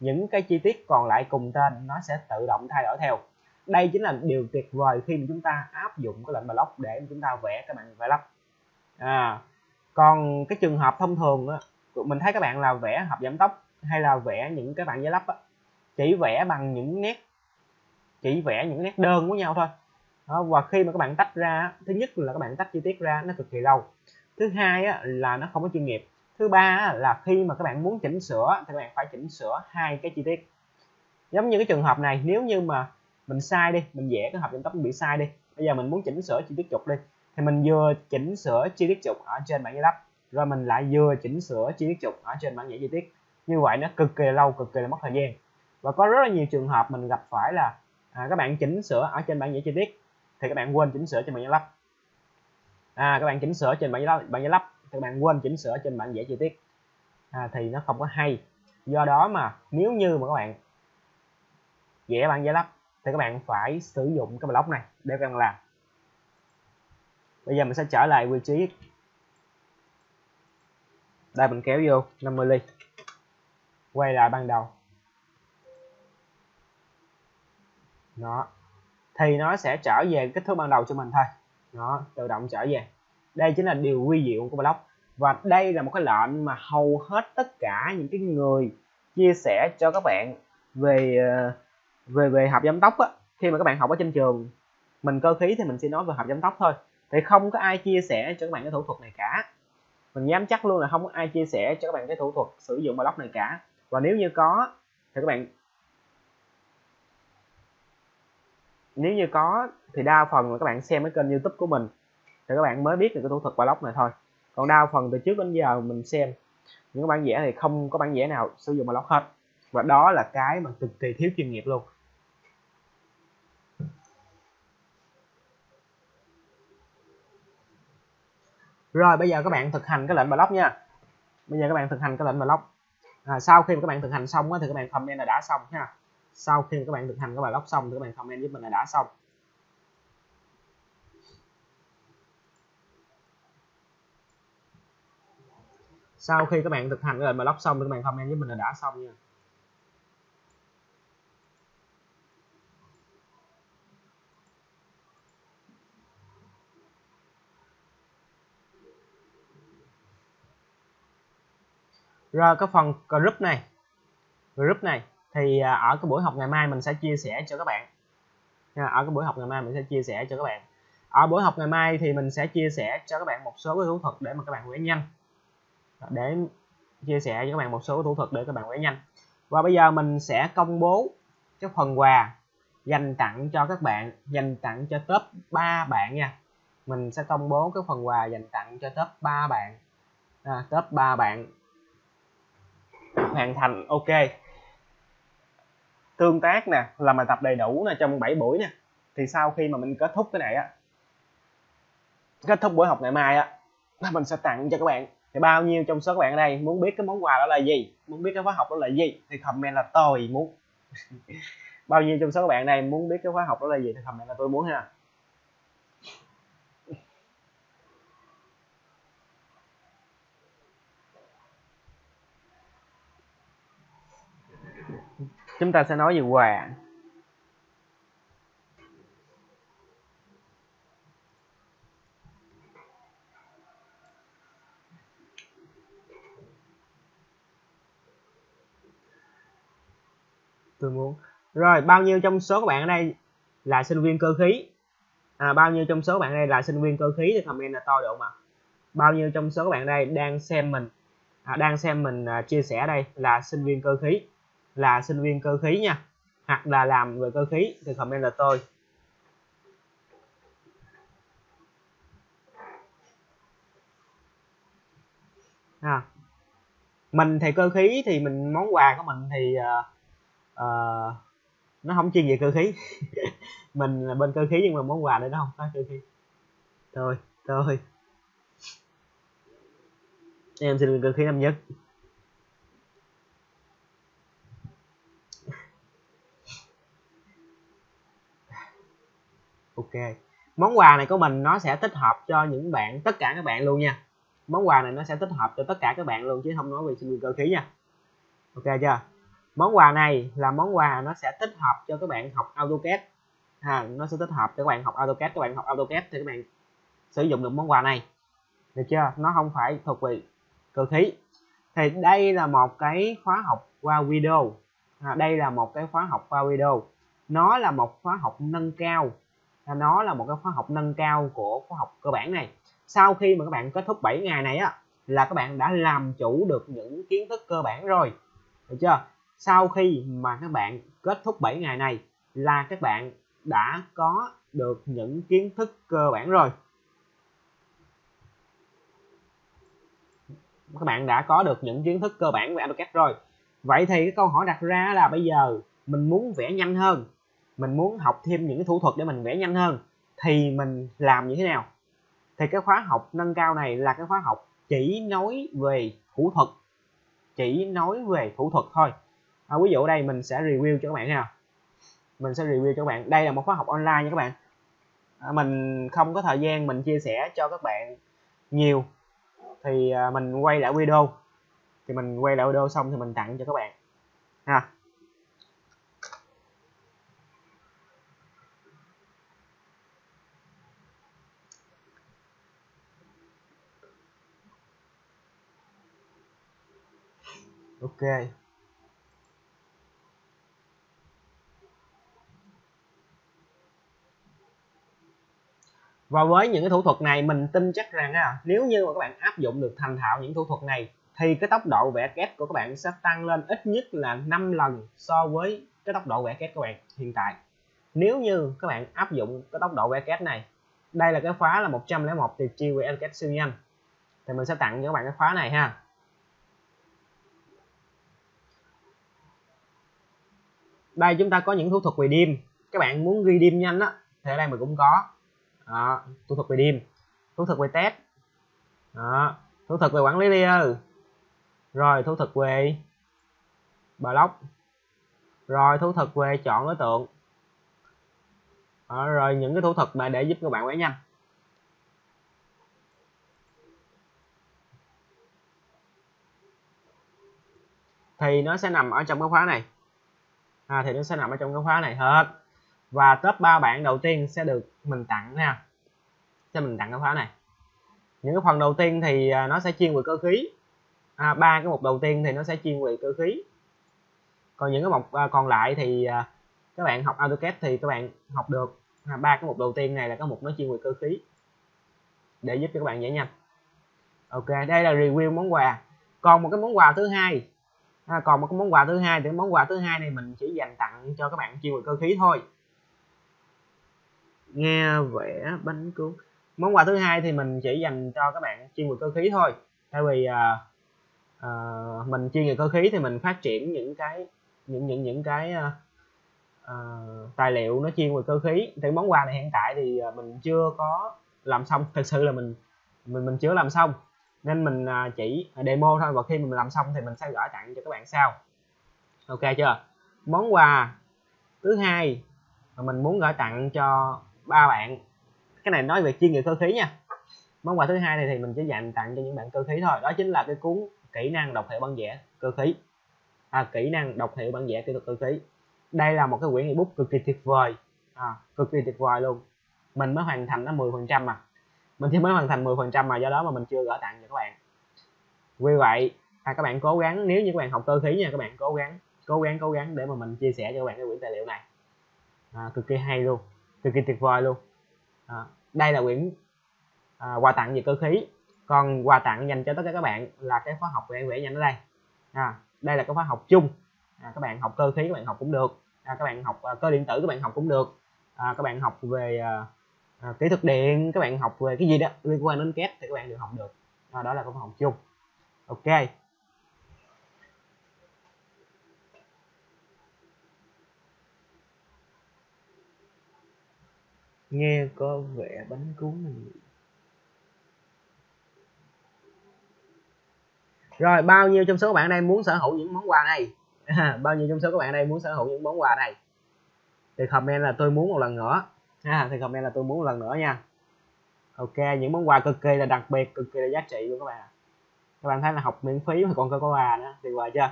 S1: Những cái chi tiết còn lại cùng tên nó sẽ tự động thay đổi theo. Đây chính là điều tuyệt vời khi mà chúng ta áp dụng cái lệnh block để chúng ta vẽ các bạn vẽ lắp à, còn cái trường hợp thông thường á, mình thấy các bạn là vẽ hợp giảm tốc hay là vẽ những cái bạn vẽ lắp á, chỉ vẽ bằng những nét chỉ vẽ những nét đơn với nhau thôi. Đó, và khi mà các bạn tách ra thứ nhất là các bạn tách chi tiết ra nó cực kỳ lâu. Thứ hai á, là nó không có chuyên nghiệp. Thứ ba là khi mà các bạn muốn chỉnh sửa thì các bạn phải chỉnh sửa hai cái chi tiết. Giống như cái trường hợp này nếu như mà mình sai đi mình vẽ cái hợp giảm tốc bị sai đi bây giờ mình muốn chỉnh sửa chi tiết trục đi thì mình vừa chỉnh sửa chi tiết trục ở trên bản giấy lắp rồi mình lại vừa chỉnh sửa chi tiết trục ở trên bản vẽ chi tiết. Như vậy nó cực kỳ lâu cực kỳ là mất thời gian và có rất là nhiều trường hợp mình gặp phải là à, các bạn chỉnh sửa ở trên bản vẽ chi tiết thì các bạn quên chỉnh sửa trên bản vẽ lắp. À các bạn chỉnh sửa trên bản vẽ lắp bản vẽ lắp thì các bạn quên chỉnh sửa trên bản vẽ chi tiết à, thì nó không có hay. Do đó mà nếu như mà các bạn vẽ bản vẽ lắp thì các bạn phải sử dụng cái block này để các bạn làm. Bây giờ mình sẽ trở lại vị trí đây mình kéo vô 50 ly. Quay lại ban đầu. Đó. Thì nó sẽ trở về kích thước ban đầu cho mình thôi. Nó tự động trở về. Đây chính là điều quy diệu của block. Và đây là một cái lệnh mà hầu hết tất cả những cái người chia sẻ cho các bạn về ờ, về về học giám tốc á. Khi mà các bạn học ở trên trường, mình cơ khí thì mình sẽ nói về học giám tốc thôi. Thì không có ai chia sẻ cho các bạn cái thủ thuật này cả. Mình dám chắc luôn là không có ai chia sẻ cho các bạn cái thủ thuật sử dụng block này cả. Và nếu như có, thì các bạn nếu như có thì đa phần là các bạn xem cái kênh youtube của mình thì các bạn mới biết được cái thủ thuật block này thôi. Còn đa phần từ trước đến giờ mình xem những cái bản vẽ thì không có bản vẽ nào sử dụng block hết. Và đó là cái mà cực kỳ thiếu chuyên nghiệp luôn. Rồi bây giờ các bạn thực hành cái lệnh block nha. Bây giờ các bạn thực hành cái lệnh block à, sau khi mà các bạn thực hành xong thì các bạn comment là đã xong ha sau khi các bạn thực hành các bài lóc xong thì các bạn comment giúp mình là đã xong. Sau khi các bạn thực hành cái lệnh block xong thì các bạn comment giúp mình là đã xong nha. Rồi cái phần group này. Group này thì à, ở cái buổi học ngày mai mình sẽ chia sẻ cho các bạn. Ở cái buổi học ngày mai mình sẽ chia sẻ cho các bạn. Ở buổi học ngày mai thì mình sẽ chia sẻ cho các bạn một số cái thủ thuật để mà các bạn vẽ nhanh. Để chia sẻ cho các bạn một số thủ thuật để các bạn vẽ nhanh. Và bây giờ mình sẽ công bố cái phần quà dành tặng cho các bạn dành tặng cho top 3 bạn nha. Mình sẽ công bố cái phần quà dành tặng cho top 3 bạn. À, top 3 bạn. Hoàn thành ok tương tác nè làm bài tập đầy đủ nè trong 7 buổi nè, thì sau khi mà mình kết thúc cái này á, kết thúc buổi học ngày mai á mình sẽ tặng cho các bạn. Thì bao nhiêu trong số các bạn ở đây muốn biết cái món quà đó là gì, muốn biết cái khóa học đó là gì, thì comment là tôi muốn. Bao nhiêu trong số các bạn này muốn biết cái khóa học đó là gì thì comment là tôi muốn ha. Chúng ta sẽ nói về quà tôi muốn. Rồi bao nhiêu trong số các bạn ở đây là sinh viên cơ khí? À, bao nhiêu trong số các bạn ở đây là sinh viên cơ khí? Thì comment là to được mà bao nhiêu trong số các bạn ở đây đang xem mình à, đang xem mình à, chia sẻ đây là sinh viên cơ khí? Là sinh viên cơ khí nha hoặc là làm về cơ khí thì comment là tôi. À. mình thì cơ khí thì mình món quà của mình thì uh, uh, nó không chuyên về cơ khí. Mình là bên cơ khí nhưng mà món quà đây nó không có cơ khí. Thôi thôi. Em xin cơ khí năm nhất. Ok. Món quà này của mình nó sẽ tích hợp cho những bạn tất cả các bạn luôn nha. Món quà này nó sẽ tích hợp cho tất cả các bạn luôn chứ không nói về sinh viên cơ khí nha. Ok chưa? Món quà này là món quà nó sẽ tích hợp cho các bạn học AutoCAD. À, nó sẽ tích hợp cho các bạn học AutoCAD các bạn học AutoCAD thì các bạn sử dụng được món quà này. Được chưa? Nó không phải thuộc về cơ khí. Thì đây là một cái khóa học qua video. À, đây là một cái khóa học qua video. Nó là một khóa học nâng cao nó là một cái khóa học nâng cao của khóa học cơ bản này. Sau khi mà các bạn kết thúc 7 ngày này á, là các bạn đã làm chủ được những kiến thức cơ bản rồi. Được chưa? Sau khi mà các bạn kết thúc 7 ngày này là các bạn đã có được những kiến thức cơ bản rồi. Các bạn đã có được những kiến thức cơ bản về AutoCAD rồi. Vậy thì cái câu hỏi đặt ra là bây giờ mình muốn vẽ nhanh hơn mình muốn học thêm những cái thủ thuật để mình vẽ nhanh hơn thì mình làm như thế nào? Thì cái khóa học nâng cao này là cái khóa học chỉ nói về thủ thuật chỉ nói về thủ thuật thôi. À, ví dụ đây mình sẽ review cho các bạn nha mình sẽ review cho các bạn. Đây là một khóa học online nha các bạn. À, mình không có thời gian mình chia sẻ cho các bạn nhiều. Thì à, mình quay lại video. Thì mình quay lại video xong thì mình tặng cho các bạn. Ha. Ok. Và với những cái thủ thuật này mình tin chắc rằng à, nếu như mà các bạn áp dụng được thành thạo những thủ thuật này thì cái tốc độ vẽ kép của các bạn sẽ tăng lên ít nhất là 5 lần so với cái tốc độ vẽ kép của bạn hiện tại. Nếu như các bạn áp dụng cái tốc độ vẽ kép này đây là cái khóa là 101 tuyệt chiêu về kết siêu nhanh. Thì mình sẽ tặng cho các bạn cái khóa này ha. Đây chúng ta có những thủ thuật về đêm. Các bạn muốn ghi đêm nhanh á thì ở đây mình cũng có. Đó, thủ thuật về đêm. Thủ thuật về test. Đó, thủ thuật về quản lý layer. Rồi thủ thuật về block. Rồi thủ thuật về chọn đối tượng. Đó, rồi những cái thủ thuật mà để giúp các bạn vẽ nhanh. Thì nó sẽ nằm ở trong cái khóa này à, thì nó sẽ nằm ở trong cái khóa này hết. Và top 3 bạn đầu tiên sẽ được mình tặng nha. Sẽ mình tặng cái khóa này. Những cái phần đầu tiên thì à, nó sẽ chuyên về cơ khí. À, ba cái mục đầu tiên thì nó sẽ chuyên về cơ khí. Còn những cái mục à, còn lại thì à, các bạn học AutoCAD thì các bạn học được. Ba cái mục đầu tiên này là cái mục nó chuyên về cơ khí. Để giúp cho các bạn dễ nhanh. Ok đây là review món quà. Còn một cái món quà thứ hai à, còn một cái món quà thứ hai thì món quà thứ hai này mình chỉ dành tặng cho các bạn chuyên về cơ khí thôi. Nghe vẽ bánh cuốn. Món quà thứ hai thì mình chỉ dành cho các bạn chuyên về cơ khí thôi. Tại vì à, à, mình chuyên về cơ khí thì mình phát triển những cái những những những cái à, à, tài liệu nó chuyên về cơ khí. Thì món quà này hiện tại thì à, mình chưa có làm xong. Thực sự là mình mình mình chưa làm xong nên mình à, chỉ demo thôi và khi mình làm xong thì mình sẽ gửi tặng cho các bạn sau. Ok chưa? Món quà thứ hai mà mình muốn gửi tặng cho ba bạn. Cái này nói về chuyên nghiệp cơ khí nha. Món quà thứ hai này thì mình chỉ dành tặng cho những bạn cơ khí thôi. Đó chính là cái cuốn kỹ năng đọc hiểu bản vẽ cơ khí. À, kỹ năng đọc hiểu bản vẽ kỹ thuật cơ khí. Đây là một cái quyển ebook cực kỳ tuyệt vời. À, cực kỳ tuyệt vời luôn. Mình mới hoàn thành nó 10 phần trăm mà mình chỉ mới hoàn thành 10 phần trăm mà do đó mà mình chưa gửi tặng cho các bạn vì vậy à, các bạn cố gắng nếu như các bạn học cơ khí nha các bạn cố gắng cố gắng cố gắng để mà mình chia sẻ cho các bạn cái quyển tài liệu này à, cực kỳ hay luôn cực kỳ tuyệt vời luôn à, đây là quyển à, quà tặng về cơ khí còn quà tặng dành cho tất cả các bạn là cái khóa học về vẽ nhanh ở đây à, đây là cái khóa học chung à, các bạn học cơ khí các bạn học cũng được à, các bạn học à, cơ điện tử các bạn học cũng được à, các bạn học về à, à, kỹ thuật điện các bạn học về cái gì đó liên quan đến két thì các bạn đều học được. À, đó là công học chung. Ok.
S2: Nghe có vẻ bánh cuốn này.
S1: Rồi bao nhiêu trong số các bạn đây muốn sở hữu những món quà này? Bao nhiêu trong số các bạn đây muốn sở hữu những món quà này? Thì comment là tôi muốn một lần nữa ha thì comment là tôi muốn một lần nữa nha. Ok những món quà cực kỳ là đặc biệt cực kỳ là giá trị luôn các bạn các bạn thấy là học miễn phí mà còn có quà nữa tuyệt vời chưa?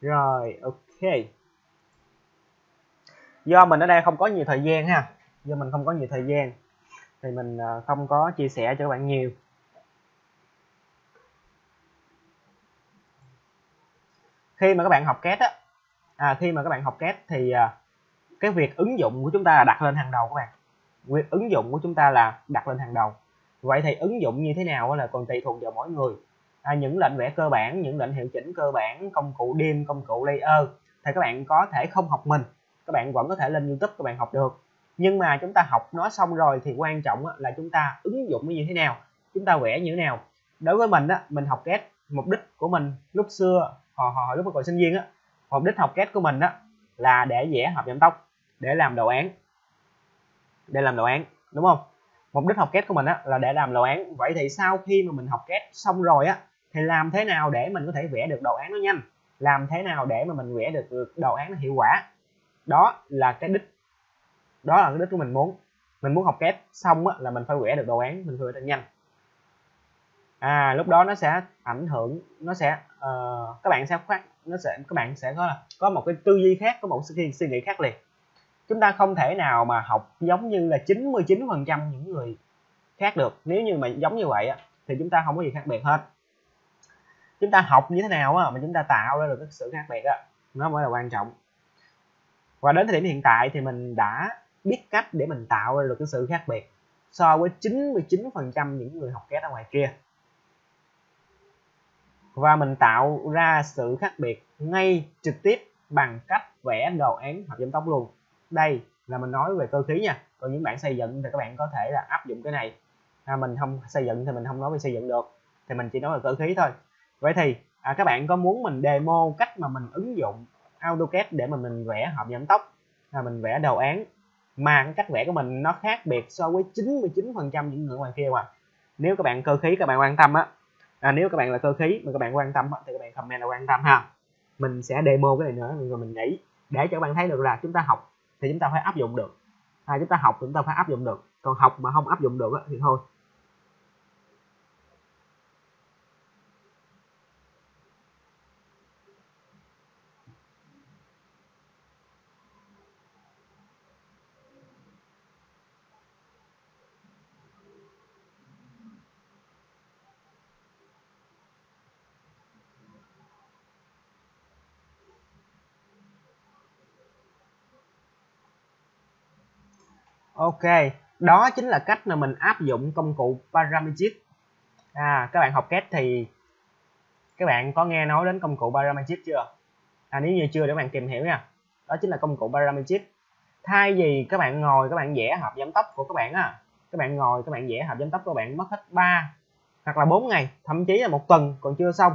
S1: Rồi ok. Do mình ở đây không có nhiều thời gian ha. Do mình không có nhiều thời gian thì mình ờ, không có chia sẻ cho các bạn nhiều. Khi mà các bạn học két á à, khi mà các bạn học két thì ờ, cái việc ứng dụng của chúng ta là đặt lên hàng đầu các bạn ứng dụng của chúng ta là đặt lên hàng đầu. Vậy thì ứng dụng như thế nào là còn tùy thuộc vào mỗi người. À, những lệnh vẽ cơ bản những lệnh hiệu chỉnh cơ bản công cụ dim công cụ layer thì các bạn có thể không học mình. Các bạn vẫn có thể lên youtube các bạn học được. Nhưng mà chúng ta học nó xong rồi thì quan trọng là chúng ta ứng dụng như thế nào chúng ta vẽ như thế nào. Đối với mình á mình học kết mục đích của mình lúc xưa hồi hồi lúc còn sinh viên á mục đích học kết của mình á là để vẽ hợp giảm tốc để làm đồ án để làm đồ án đúng không? Mục đích học kết của mình á là để làm đồ án. Vậy thì sau khi mà mình học kết xong rồi á thì làm thế nào để mình có thể vẽ được đồ án nó nhanh? Làm thế nào để mà mình vẽ được đồ án nó hiệu quả? Đó là cái đích đó là cái đích của mình muốn. Mình muốn học kết xong á, là mình phải vẽ được đồ án mình phải vẽ được nhanh. À lúc đó nó sẽ ảnh hưởng nó sẽ uh, các bạn sẽ khác nó sẽ các bạn sẽ có là có một cái tư duy khác có một suy nghĩ khác liền chúng ta không thể nào mà học giống như là 99 phần trăm những người khác được. Nếu như mà giống như vậy á, thì chúng ta không có gì khác biệt hết. Chúng ta học như thế nào á, mà chúng ta tạo ra được cái sự khác biệt á nó mới là quan trọng. Và đến thời điểm hiện tại thì mình đã biết cách để mình tạo ra được cái sự khác biệt so với 99% những người học két ở ngoài kia. Và mình tạo ra sự khác biệt ngay trực tiếp bằng cách vẽ đồ án hợp giảm tốc luôn đây là mình nói về cơ khí nha. Còn những bạn xây dựng thì các bạn có thể là áp dụng cái này. À, mình không xây dựng thì mình không nói về xây dựng được. Thì mình chỉ nói về cơ khí thôi. Vậy thì à, các bạn có muốn mình demo cách mà mình ứng dụng AutoCAD để mà mình vẽ hợp giảm tốc là mình vẽ đầu án mà cái cách vẽ của mình nó khác biệt so với 99% những người ngoài kia mà nếu các bạn cơ khí các bạn quan tâm á à, nếu các bạn là cơ khí mà các bạn quan tâm á, thì các bạn comment là quan tâm ha. Mình sẽ demo cái này nữa rồi mình nghĩ để cho các bạn thấy được là chúng ta học thì chúng ta phải áp dụng được. À, chúng ta học thì chúng ta phải áp dụng được. Còn học mà không áp dụng được thì thôi. Ok, đó chính là cách mà mình áp dụng công cụ parametric à các bạn học kết thì các bạn có nghe nói đến công cụ parametric chưa? À nếu như chưa để các bạn tìm hiểu nha. Đó chính là công cụ parametric thay vì các bạn ngồi, các bạn vẽ hợp giảm tốc của các bạn á, các bạn ngồi, các bạn vẽ hợp giảm tốc của bạn mất hết 3 hoặc là 4 ngày, thậm chí là một tuần còn chưa xong,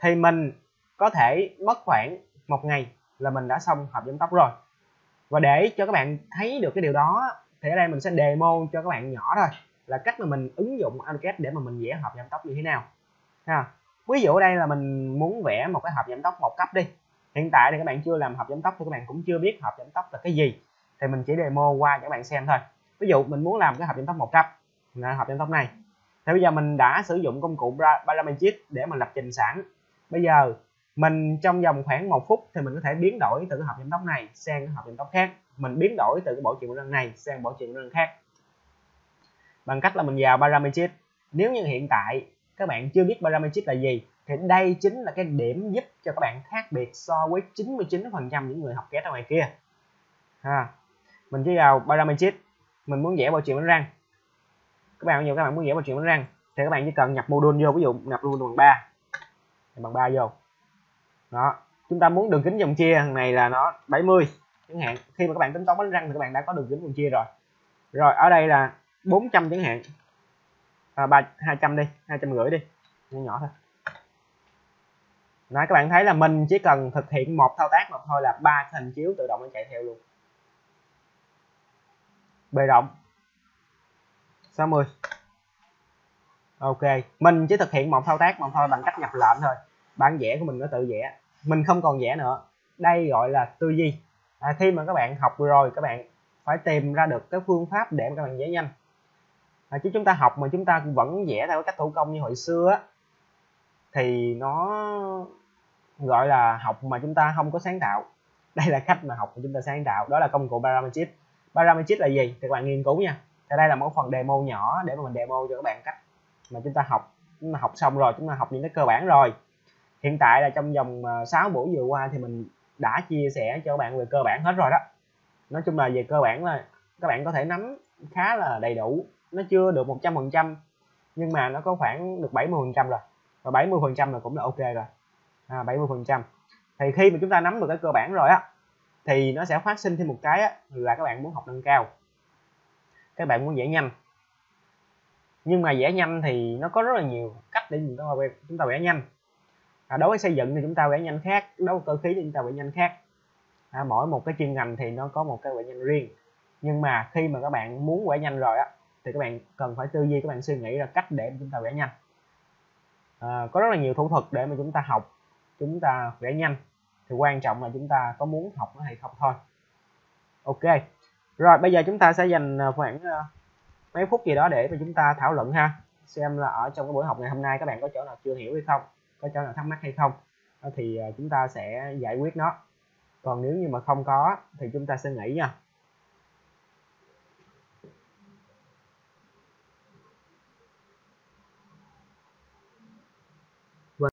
S1: thì mình có thể mất khoảng một ngày là mình đã xong hợp giảm tốc rồi và để cho các bạn thấy được cái điều đó, thì ở đây mình sẽ demo cho các bạn nhỏ thôi, là cách mà mình ứng dụng AutoCAD để mà mình vẽ hộp giảm tốc như thế nào. Ha. Ví dụ ở đây là mình muốn vẽ một cái hộp giảm tốc một cấp đi. Hiện tại thì các bạn chưa làm hộp giảm tốc thì các bạn cũng chưa biết hộp giảm tốc là cái gì. Thì mình chỉ demo qua cho các bạn xem thôi. Ví dụ mình muốn làm cái hộp giảm tốc một cấp, là hộp giảm tốc này. Thì bây giờ mình đã sử dụng công cụ Parametric để mà lập trình sẵn. Bây giờ mình trong vòng khoảng một phút thì mình có thể biến đổi từ cái hộp giảm tốc này sang cái hộp giảm tốc khác. Mình biến đổi từ cái bộ truyện răng này sang bộ truyện răng khác. Bằng cách là mình vào Parametric nếu như hiện tại các bạn chưa biết Parametric là gì, thì đây chính là cái điểm giúp cho các bạn khác biệt so với 99% những người học ghét ở ngoài kia. Ha. Mình chỉ vào Parametric mình muốn vẽ bộ truyện bánh răng. Các bạn nhiều các bạn muốn vẽ bộ truyện bánh răng, thì các bạn chỉ cần nhập module vô. Ví dụ nhập module bằng 3 bằng 3 vô đó chúng ta muốn đường kính dòng chia thằng này là nó 70 chẳng hạn. Khi mà các bạn tính toán bánh răng thì các bạn đã có đường kính dòng chia rồi. Rồi ở đây là 400 chẳng hạn. À, 3, 200 đi 250 đi. Nhỏ nhỏ thôi. Đấy, các bạn thấy là mình chỉ cần thực hiện một thao tác một thôi là ba hình chiếu tự động nó chạy theo luôn. Bề rộng. 60 ok mình chỉ thực hiện một thao tác một thôi bằng cách nhập lệnh thôi. Bản vẽ của mình nó tự vẽ mình không còn vẽ nữa. Đây gọi là tư duy. À, khi mà các bạn học rồi các bạn phải tìm ra được cái phương pháp để mà các bạn vẽ nhanh. À, chứ chúng ta học mà chúng ta vẫn vẽ theo cách thủ công như hồi xưa á thì nó gọi là học mà chúng ta không có sáng tạo. Đây là cách mà học mà chúng ta sáng tạo. Đó là công cụ parametric parametric là gì? Thì các bạn nghiên cứu nha. Thì đây là một phần demo nhỏ để mà mình demo cho các bạn cách mà chúng ta học. Chúng ta học xong rồi chúng ta học những cái cơ bản rồi hiện tại là trong vòng ờ, 6 buổi vừa qua thì mình đã chia sẻ cho các bạn về cơ bản hết rồi đó. Nói chung là về cơ bản là các bạn có thể nắm khá là đầy đủ. Nó chưa được 100% nhưng mà nó có khoảng được 70% rồi. Và 70% là cũng là ok rồi. À, 70% thì khi mà chúng ta nắm được cái cơ bản rồi á thì nó sẽ phát sinh thêm một cái á, là các bạn muốn học nâng cao. Các bạn muốn vẽ nhanh. Nhưng mà vẽ nhanh thì nó có rất là nhiều cách để chúng ta chúng ta vẽ nhanh à, đối với xây dựng thì chúng ta vẽ nhanh khác đối với cơ khí thì chúng ta vẽ nhanh khác. À, mỗi một cái chuyên ngành thì nó có một cái vẽ nhanh riêng. Nhưng mà khi mà các bạn muốn vẽ nhanh rồi á thì các bạn cần phải tư duy các bạn suy nghĩ ra cách để chúng ta vẽ nhanh. À, có rất là nhiều thủ thuật để mà chúng ta học chúng ta vẽ nhanh. Thì quan trọng là chúng ta có muốn học nó hay không thôi. Ok. Rồi bây giờ chúng ta sẽ dành à, khoảng à, mấy phút gì đó để mà chúng ta thảo luận ha. Xem là ở trong cái buổi học ngày hôm nay các bạn có chỗ nào chưa hiểu hay không có chỗ nào thắc mắc hay không, thì à, chúng ta sẽ giải quyết nó. Còn nếu như mà không có thì chúng ta sẽ nghỉ nha.